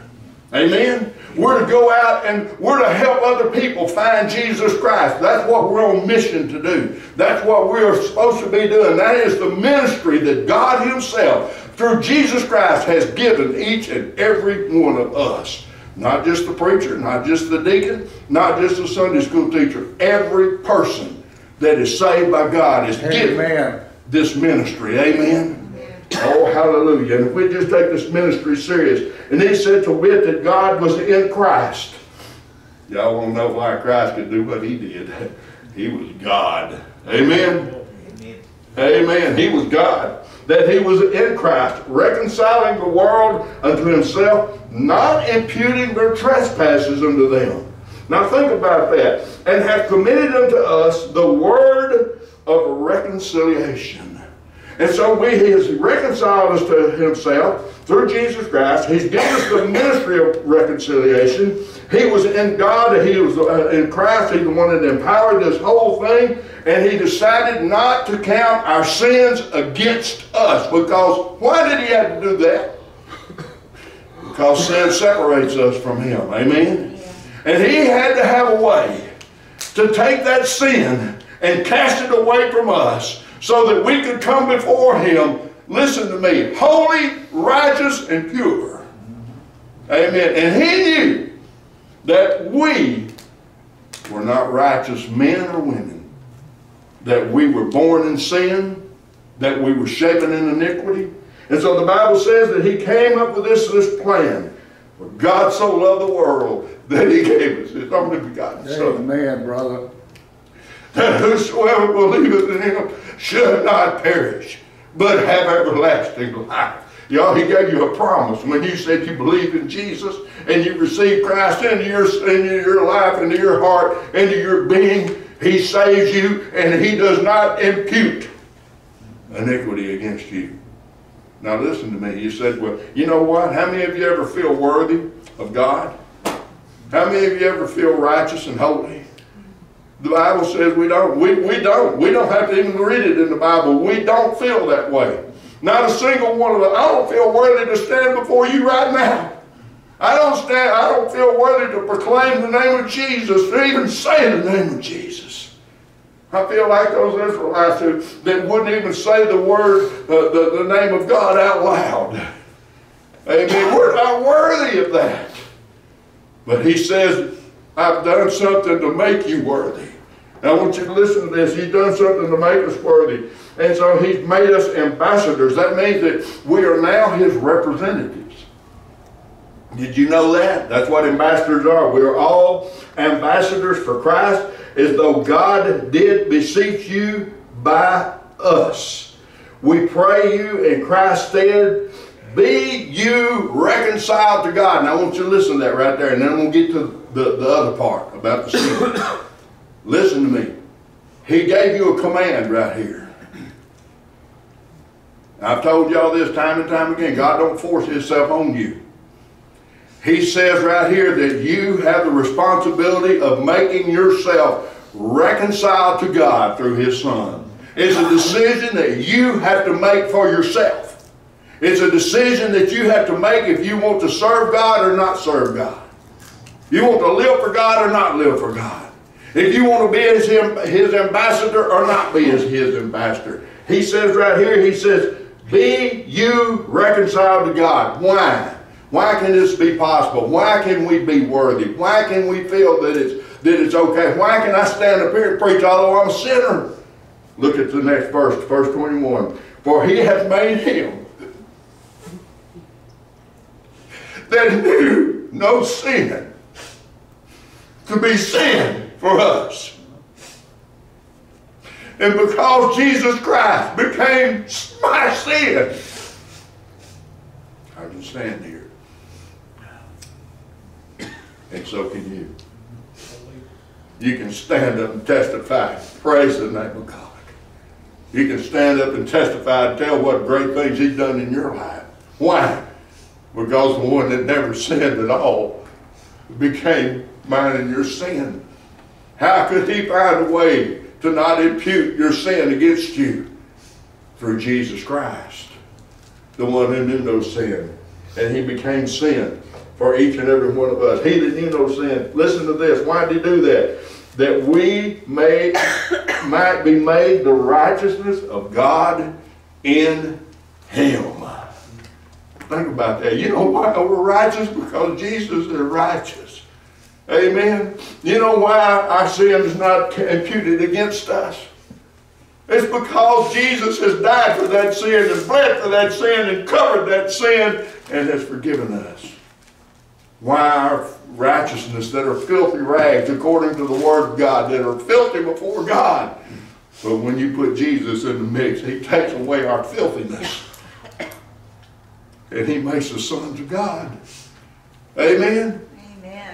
Amen? We're to go out and we're to help other people find Jesus Christ. That's what we're on mission to do. That's what we're supposed to be doing. That is the ministry that God Himself, through Jesus Christ, has given each and every one of us. Not just the preacher, not just the deacon, not just the Sunday school teacher. Every person that is saved by God is given this ministry. Amen. Oh, hallelujah. And if we just take this ministry serious, and he said to wit that God was in Christ. Y'all want to know why Christ could do what he did? He was God. Amen. Amen. He was God. That he was in Christ, reconciling the world unto himself, not imputing their trespasses unto them. Now think about that. And have committed unto us the word of reconciliation. And so we, he has reconciled us to himself through Jesus Christ. He's given us the ministry of reconciliation. He was in God, he was uh, in Christ, he's the one that empowered this whole thing, and he decided not to count our sins against us. Because why did he have to do that? because sin separates us from him. Amen? And he had to have a way to take that sin and cast it away from us so that we could come before him, listen to me, holy, righteous, and pure. Amen. And he knew that we were not righteous men or women, that we were born in sin, that we were shapen in iniquity. And so the Bible says that he came up with this, this plan. For God so loved the world that he gave us his only begotten Son Amen, brother. That whosoever believeth in him should not perish, but have everlasting life. Y'all, he gave you a promise when you said you believe in Jesus and you received Christ into your, into your life, into your heart, into your being. He saves you and he does not impute iniquity against you. Now listen to me. You said, well, you know what? How many of you ever feel worthy of God? How many of you ever feel righteous and holy? The Bible says we don't. We, we don't. We don't have to even read it in the Bible. We don't feel that way. Not a single one of us. I don't feel worthy to stand before you right now. I don't stand, I don't feel worthy to proclaim the name of Jesus, to even say the name of Jesus. I feel like those Israelites who, that wouldn't even say the word, uh, the, the name of God out loud. Amen. We're not worthy of that. But he says, I've done something to make you worthy. I want you to listen to this. He's done something to make us worthy. And so he's made us ambassadors. That means that we are now his representatives. Did you know that? That's what ambassadors are. We are all ambassadors for Christ as though God did beseech you by us. We pray you in Christ's stead, be you reconciled to God. And I want you to listen to that right there, and then to get to the, the other part about the sin. Listen to me. He gave you a command right here. I've told y'all this time and time again, God don't force himself on you. He says right here that you have the responsibility of making yourself reconciled to God through his son. It's a decision that you have to make for yourself. It's a decision that you have to make if you want to serve God or not serve God. You want to live for God or not live for God. If you want to be his, his ambassador or not be his, his ambassador. He says right here, he says, be you reconciled to God. Why? Why can this be possible? Why can we be worthy? Why can we feel that it's, that it's okay? Why can I stand up here and preach although I'm a sinner? Look at the next verse, verse 21. For he hath made him that knew no sin to be sin for us. And because Jesus Christ became my sin, I can stand here. And so can you. You can stand up and testify. Praise the name of God. You can stand up and testify and tell what great things He's done in your life. Why? Because the one that never sinned at all became mine and your sin. How could He find a way to not impute your sin against you? Through Jesus Christ, the one who knew no sin. And He became sin for each and every one of us. He that knew no sin. Listen to this. Why did He do that? that we may might be made the righteousness of God in him. Think about that. You know why we're righteous? Because Jesus is righteous. Amen. You know why our sin is not imputed against us? It's because Jesus has died for that sin and bled for that sin and covered that sin and has forgiven us. Why our righteousness that are filthy rags according to the word of God, that are filthy before God. But when you put Jesus in the mix, he takes away our filthiness. And he makes us sons of God. Amen?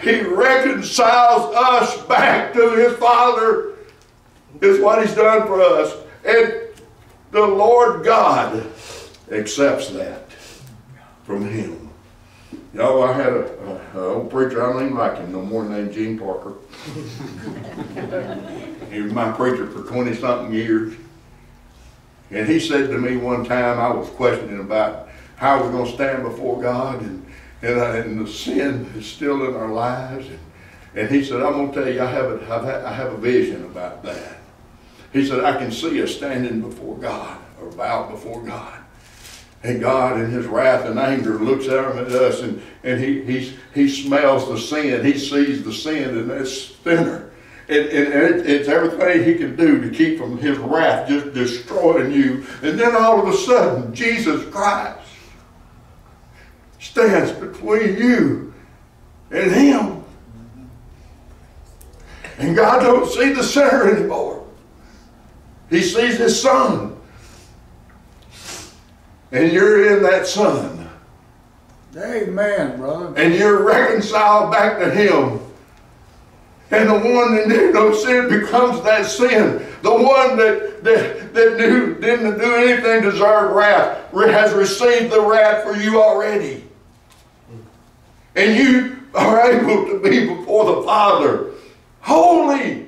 He reconciles us back to his Father, is what he's done for us. And the Lord God accepts that from him. Y'all, I had a, old preacher, I don't even like him no more, named Gene Parker. he was my preacher for 20-something years. And he said to me one time, I was questioning about how we're going to stand before God, and, and, uh, and the sin is still in our lives. And, and he said, I'm going to tell you, I have, a, I've I have a vision about that. He said, I can see us standing before God, or bowed before God. And God in his wrath and anger looks at us and, and he, he, he smells the sin. He sees the sin and that's sinner. And, and, and it, it's everything he can do to keep from his wrath just destroying you. And then all of a sudden, Jesus Christ stands between you and him. And God don't see the sinner anymore. He sees his son and you're in that Son. Amen, brother. And you're reconciled back to Him. And the one that knew no sin becomes that sin. The one that, that, that knew, didn't do anything to deserve wrath has received the wrath for you already. And you are able to be before the Father holy,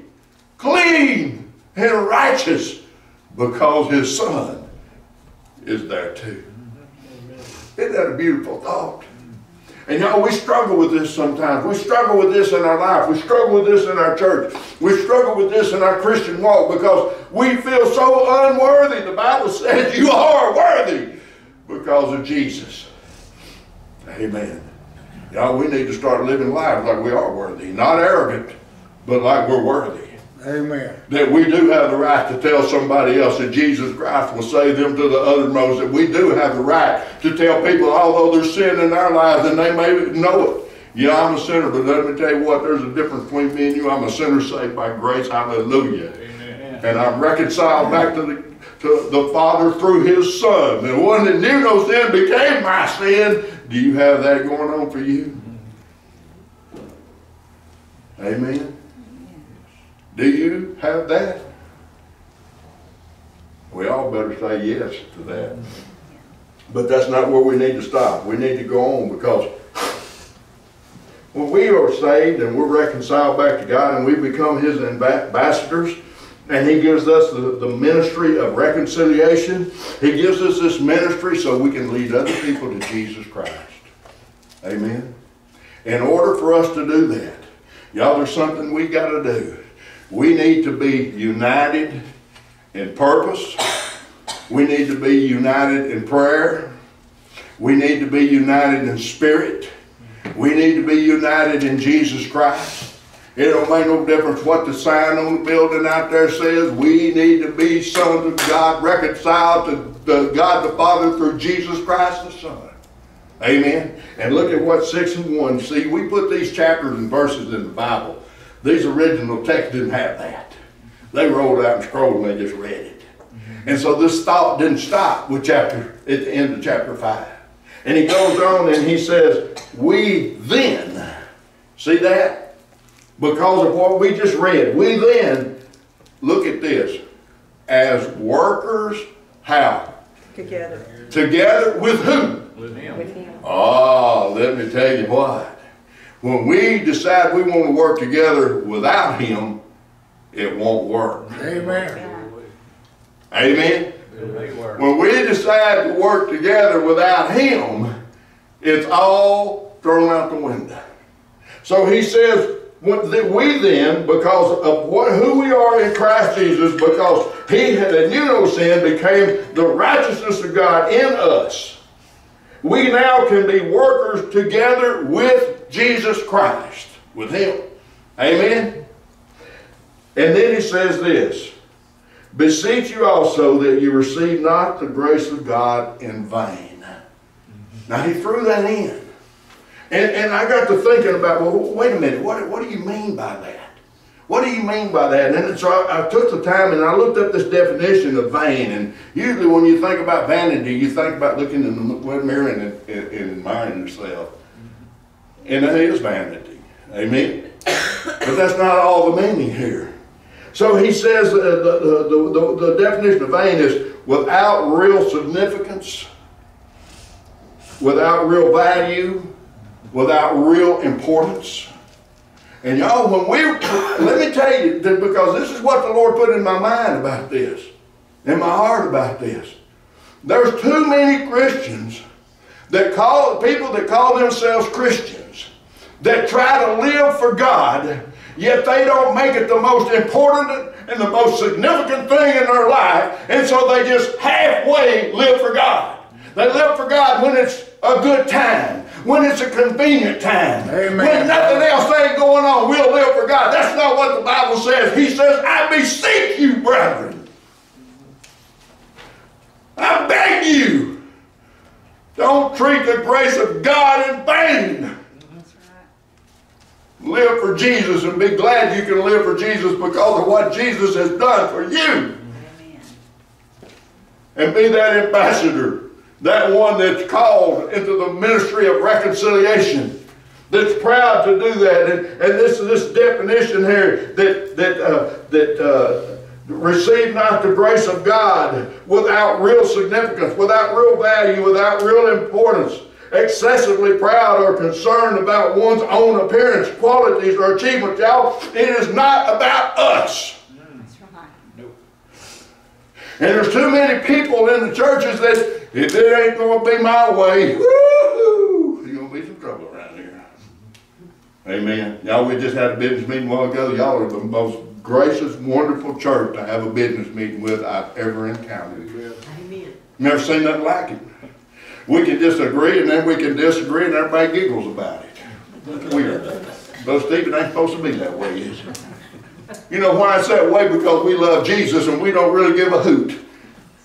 clean, and righteous because His Son is there too. Isn't that a beautiful thought? And y'all, we struggle with this sometimes. We struggle with this in our life. We struggle with this in our church. We struggle with this in our Christian walk because we feel so unworthy. The Bible says you are worthy because of Jesus. Amen. Y'all, we need to start living lives like we are worthy. Not arrogant, but like we're worthy. Amen. That we do have the right to tell somebody else that Jesus Christ will save them to the uttermost. That we do have the right to tell people, although there's sin in our lives and they may know it. Yeah, I'm a sinner, but let me tell you what, there's a difference between me and you. I'm a sinner saved by grace. Hallelujah. Amen. And I'm reconciled back to the, to the Father through His Son. The one that knew no sin became my sin. Do you have that going on for you? Amen. Do you have that? We all better say yes to that. But that's not where we need to stop. We need to go on because when we are saved and we're reconciled back to God and we become His amba- ambassadors, and He gives us the, the ministry of reconciliation, He gives us this ministry so we can lead other people to Jesus Christ. Amen. In order for us to do that, y'all, there's something we got to do. We need to be united in purpose. We need to be united in prayer. We need to be united in spirit. We need to be united in Jesus Christ. It don't make no difference what the sign on the building out there says. We need to be sons of God, reconciled to the God the Father through Jesus Christ the Son. Amen. And look at what 6 and 1. See, we put these chapters and verses in the Bible. These original texts didn't have that. They rolled out and scrolled and they just read it. And so this thought didn't stop with chapter at the end of chapter 5. And he goes on and he says, We then, see that? Because of what we just read, we then, look at this, as workers, how? Together. Together with who? With him. With him. Oh, let me tell you what. When we decide we want to work together without him, it won't work. Amen. Amen? They were. When we decide to work together without him, it's all thrown out the window. So he says, what- that we then, because of what, who we are in Christ Jesus, because he that knew no sin became the righteousness of God in us, we now can be workers together with Jesus Christ, with him. Amen? And then he says this, Beseech you also that you receive not the grace of God in vain. Now he threw that in. And, and I got to thinking about, well, wait a minute, what, what do you mean by that? What do you mean by that? And so I, I took the time and I looked up this definition of vain. And usually when you think about vanity, you think about looking in the mirror and, and, and admiring yourself. And that is vanity. Amen? But that's not all the meaning here. So he says uh, the, the, the, the definition of vain is without real significance, without real value, without real importance. And y'all, when we, let me tell you, because this is what the Lord put in my mind about this, in my heart about this. There's too many Christians that call, people that call themselves Christians, that try to live for God, yet they don't make it the most important and the most significant thing in their life, and so they just halfway live for God. They live for God when it's a good time, when it's a convenient time, Amen. when nothing else ain't going on. We'll live for God. That's not what the Bible says. He says, I beseech you, brethren. I beg you, don't treat the grace of God in vain. That's right. Live for Jesus and be glad you can live for Jesus because of what Jesus has done for you. Amen. And be that ambassador, that one that's called into the ministry of reconciliation, that's proud to do that. And, and this is this definition here that that uh, that uh, receive not the grace of God without real significance, without real value, without real importance. Excessively proud or concerned about one's own appearance, qualities, or achievements. Y'all, it is not about us. That's right. And there's too many people in the churches that if it ain't gonna be my way, woo, there's gonna be some trouble around here. Amen. Y'all, we just had a business meeting a while ago. Y'all are the most gracious, wonderful church to have a business meeting with I've ever encountered. Amen. Never seen nothing like it. We can disagree and then we can disagree and everybody giggles about it. Weird. But Steve, it ain't supposed to be that way, is it? You know why it's that way? Because we love Jesus and we don't really give a hoot.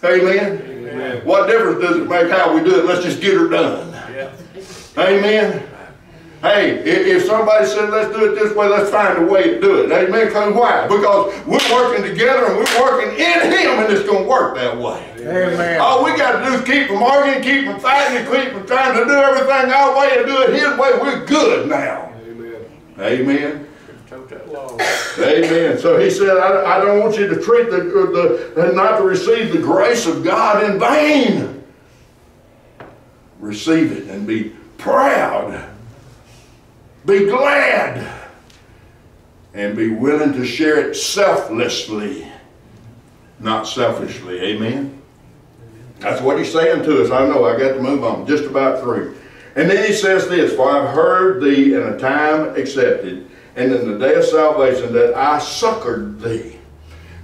Amen? Amen. What difference does it make how we do it? Let's just get her done. Yeah. Amen? Hey, if, if somebody said, let's do it this way, let's find a way to do it. Amen? Because why? Because we're working together and we're working in Him and it's going to work that way. Amen. All we got to do is keep from arguing, keep from fighting, and keep from trying to do everything our way and do it His way. We're good now. Amen. Amen. Tote that. Amen. So he said, I, I don't want you to treat the, uh, the, and not to receive the grace of God in vain. receive it and be proud, be glad, and be willing to share it selflessly, not selfishly. Amen? That's what he's saying to us. I know I got to move on, just about through. And then he says this, For I've heard thee in a time accepted, and in the day of salvation that I succored thee.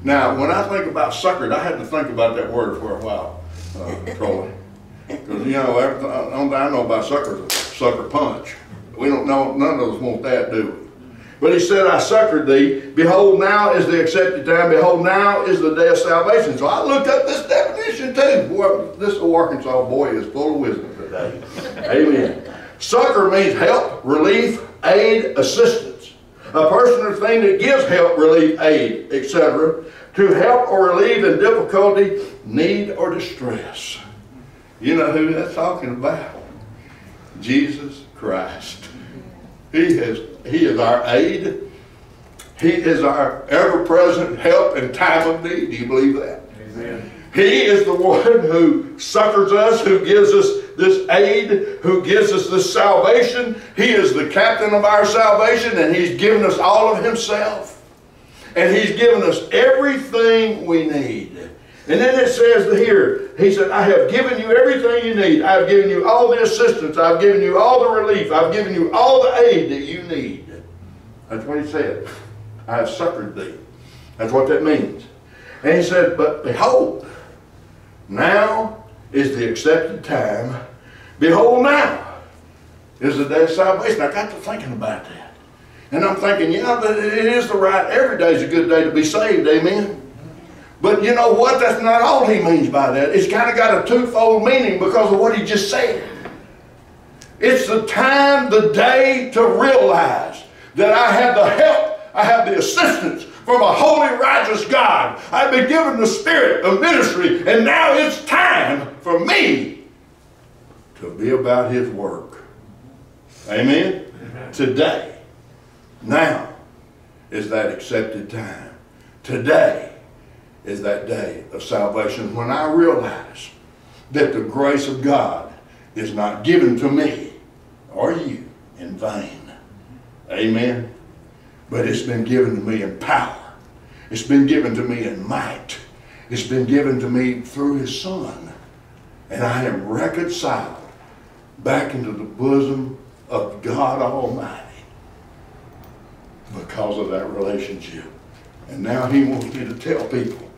Now, when I think about succored, I had to think about that word for a while, uh, Troy. Because, you know, everything, the only thing I know about sucker is sucker punch. We don't know, none of us want that, do we? But he said, I succored thee. Behold, now is the accepted time. Behold, now is the day of salvation. So I looked up this definition too. Boy, this Arkansas boy is full of wisdom today. Amen. Succor means help, relief, aid, assistance. A person or thing that gives help, relief, aid, etc. To help or relieve in difficulty, need, or distress. You know who that's talking about? Jesus Christ. He is, he is our aid. He is our ever-present help in time of need. Do you believe that? Amen. He is the one who succors us, who gives us this aid, who gives us this salvation. He is the captain of our salvation, and He's given us all of Himself. And He's given us everything we need. And then it says here, He said, I have given you everything you need. I have given you all the assistance. I've given you all the relief. I've given you all the aid that you need. That's what He said. I have succored thee. That's what that means. And He said, But behold, now is the accepted time. Behold, now is the day of salvation. I got to thinking about that. And I'm thinking, yeah, but it is the right, every day is a good day to be saved, amen? But you know what? That's not all he means by that. It's kind of got a twofold meaning because of what he just said. It's the time, the day to realize that I have the help, I have the assistance from a holy, righteous God. I've been given the spirit of ministry, and now it's time for me to be about his work. Amen? Today, now is that accepted time. Today is that day of salvation when I realize that the grace of God is not given to me or you in vain. Amen. But it's been given to me in power. It's been given to me in might. It's been given to me through his son. And I am reconciled back into the bosom of God Almighty because of that relationship. And now he wants me to tell people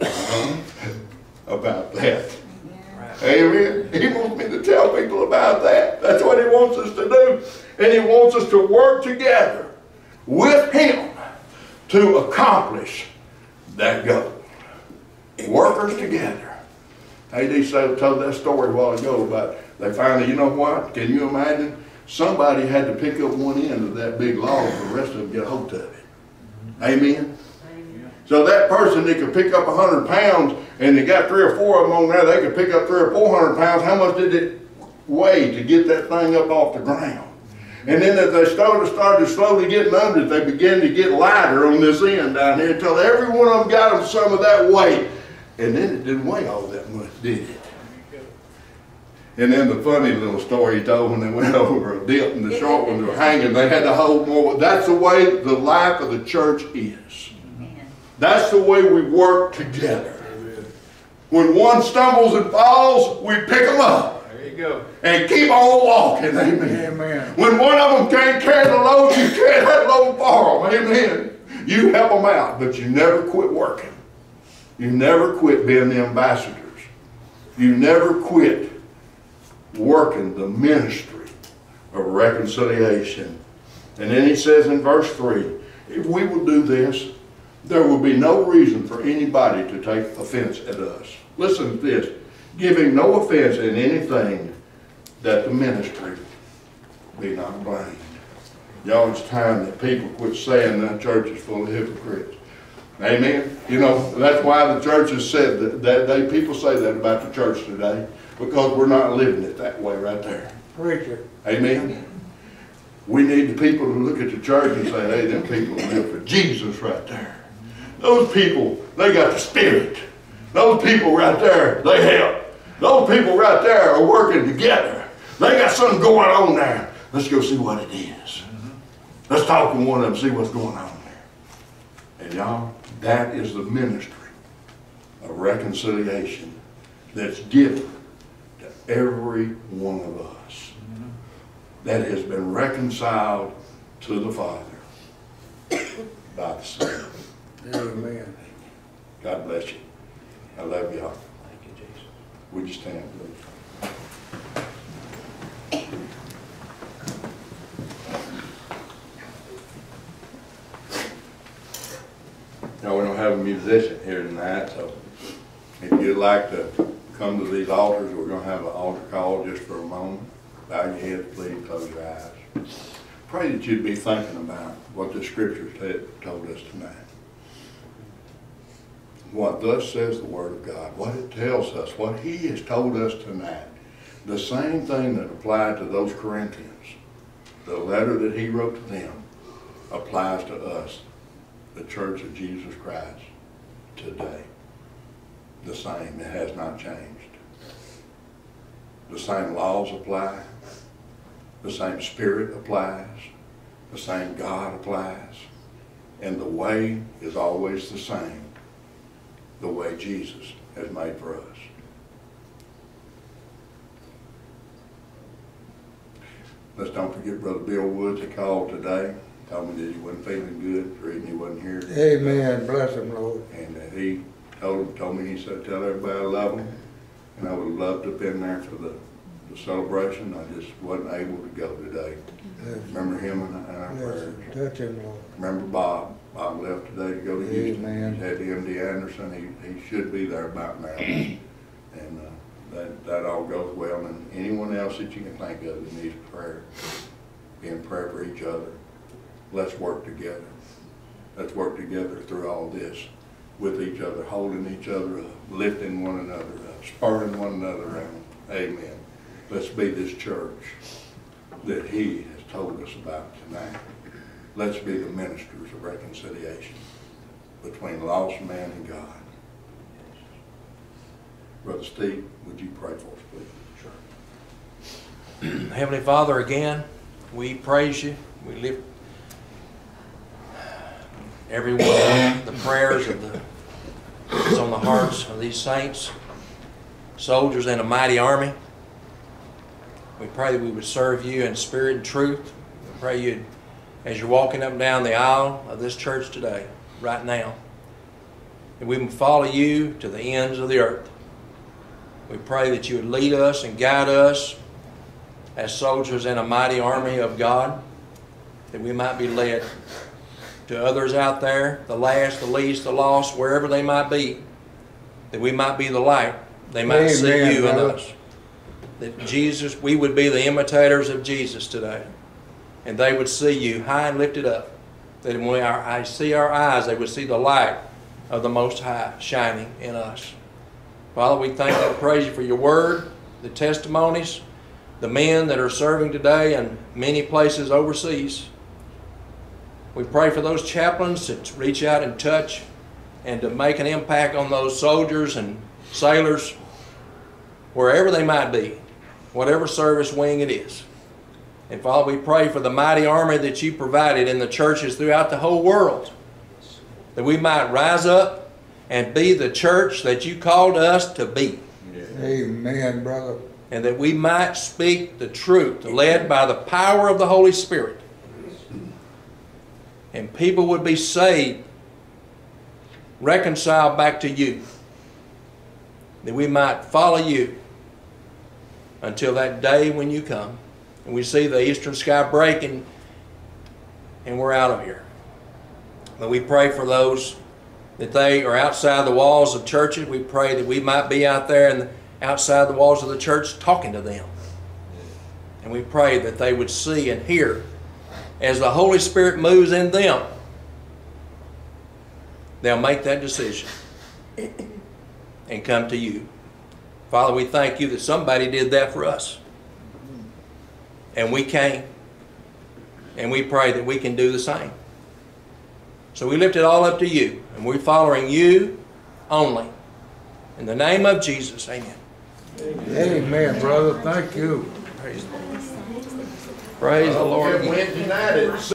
uh-huh, about that. Amen. He wants me to tell people about that. That's what he wants us to do. And he wants us to work together with him to accomplish that goal. Workers together. A.D. Sale told that story a while ago about they finally, you know what? Can you imagine? Somebody had to pick up one end of that big log for the rest of them get a hold of it. Amen? So that person that could pick up 100 pounds and they got three or four of them on there, they could pick up three or 400 pounds. How much did it weigh to get that thing up off the ground? And then as they started, started slowly getting under it, they began to get lighter on this end down here until every one of them got them some of that weight. And then it didn't weigh all that much, did it? And then the funny little story he told when they went over a dip and the short ones were hanging, they had to hold more. That's the way the life of the church is. That's the way we work together. When one stumbles and falls, we pick them up go. and keep on walking. Amen. Amen. When one of them can't carry the load, you carry that load for them. Amen. You help them out, but you never quit working. You never quit being the ambassadors. You never quit working the ministry of reconciliation. And then he says in verse 3 if we will do this, there will be no reason for anybody to take offense at us. Listen to this giving no offense in anything that the ministry be not blamed. Y'all, it's time that people quit saying that church is full of hypocrites. Amen. You know, that's why the church has said that, that they, people say that about the church today, because we're not living it that way right there. Preacher. Amen. We need the people to look at the church and say, hey, them people live for Jesus right there. Those people, they got the spirit. Those people right there, they help. Those people right there are working together. They got something going on there. Let's go see what it is. Let's talk to one of them, see what's going on there. And y'all, that is the ministry of reconciliation that's given to every one of us that has been reconciled to the Father by the Son. Amen. God bless you. I love y'all. Would you stand, please? Now, we don't have a musician here tonight, so if you'd like to come to these altars, we're gonna have an altar call just for a moment. Bow your heads, please, close your eyes. Pray that you'd be thinking about what the scriptures told us tonight what thus says the Word of God, what it tells us, what He has told us tonight. The same thing that applied to those Corinthians, the letter that He wrote to them, applies to us, the Church of Jesus Christ, today. The same, it has not changed. The same laws apply, the same Spirit applies, the same God applies, and the way is always the same the way Jesus has made for us. Let's don't forget Brother Bill Woods that called today, told me that he wasn't feeling good, the reason he wasn't here. Amen. Bless him, Lord. And he told, told me, he said, tell everybody I love them. And I would have loved to have been there for the, the celebration. I just wasn't able to go today. Remember him in our Yes, prayers. touch him, Lord. Remember Bob? Bob left today to go to Houston. Amen. He's had MD Anderson. He, he should be there about now. And, uh, that, that all goes well. And anyone else that you can think of that needs prayer, be in prayer for each other. Let's work together. Let's work together through all this with each other, holding each other up, lifting one another up, spurring one another on. Amen. Let's be this church that he has told us about tonight. Let's be the ministers of reconciliation between lost man and God. Brother Steve, would you pray for us, please? Sure. Heavenly Father, again, we praise you. We lift every one of the prayers of the that's on the hearts of these saints, soldiers in a mighty army. We pray that we would serve you in spirit and truth. We pray you, as you're walking up and down the aisle of this church today, right now, And we would follow you to the ends of the earth. We pray that you would lead us and guide us as soldiers in a mighty army of God, that we might be led to others out there, the last, the least, the lost, wherever they might be, that we might be the light. They might see Amen, you in us. That Jesus, we would be the imitators of Jesus today. And they would see you high and lifted up. That when eyes see our eyes, they would see the light of the Most High shining in us. Father, we thank you and praise you for your word, the testimonies, the men that are serving today in many places overseas. We pray for those chaplains that reach out and touch and to make an impact on those soldiers and sailors wherever they might be, whatever service wing it is. And Father, we pray for the mighty army that you provided in the churches throughout the whole world, that we might rise up and be the church that you called us to be Amen, brother. and that we might speak the truth, led by the power of the Holy Spirit. And people would be saved, reconciled back to you. That we might follow you until that day when you come. And we see the eastern sky breaking and we're out of here. But we pray for those that they are outside the walls of churches. We pray that we might be out there and outside the walls of the church talking to them. And we pray that they would see and hear as the Holy Spirit moves in them. They'll make that decision and come to you. Father, we thank you that somebody did that for us. And we came. And we pray that we can do the same. So we lift it all up to you. And we're following you only. In the name of Jesus, amen. Amen, brother. Thank you. Praise the Lord. Praise the Lord. Wednesday night at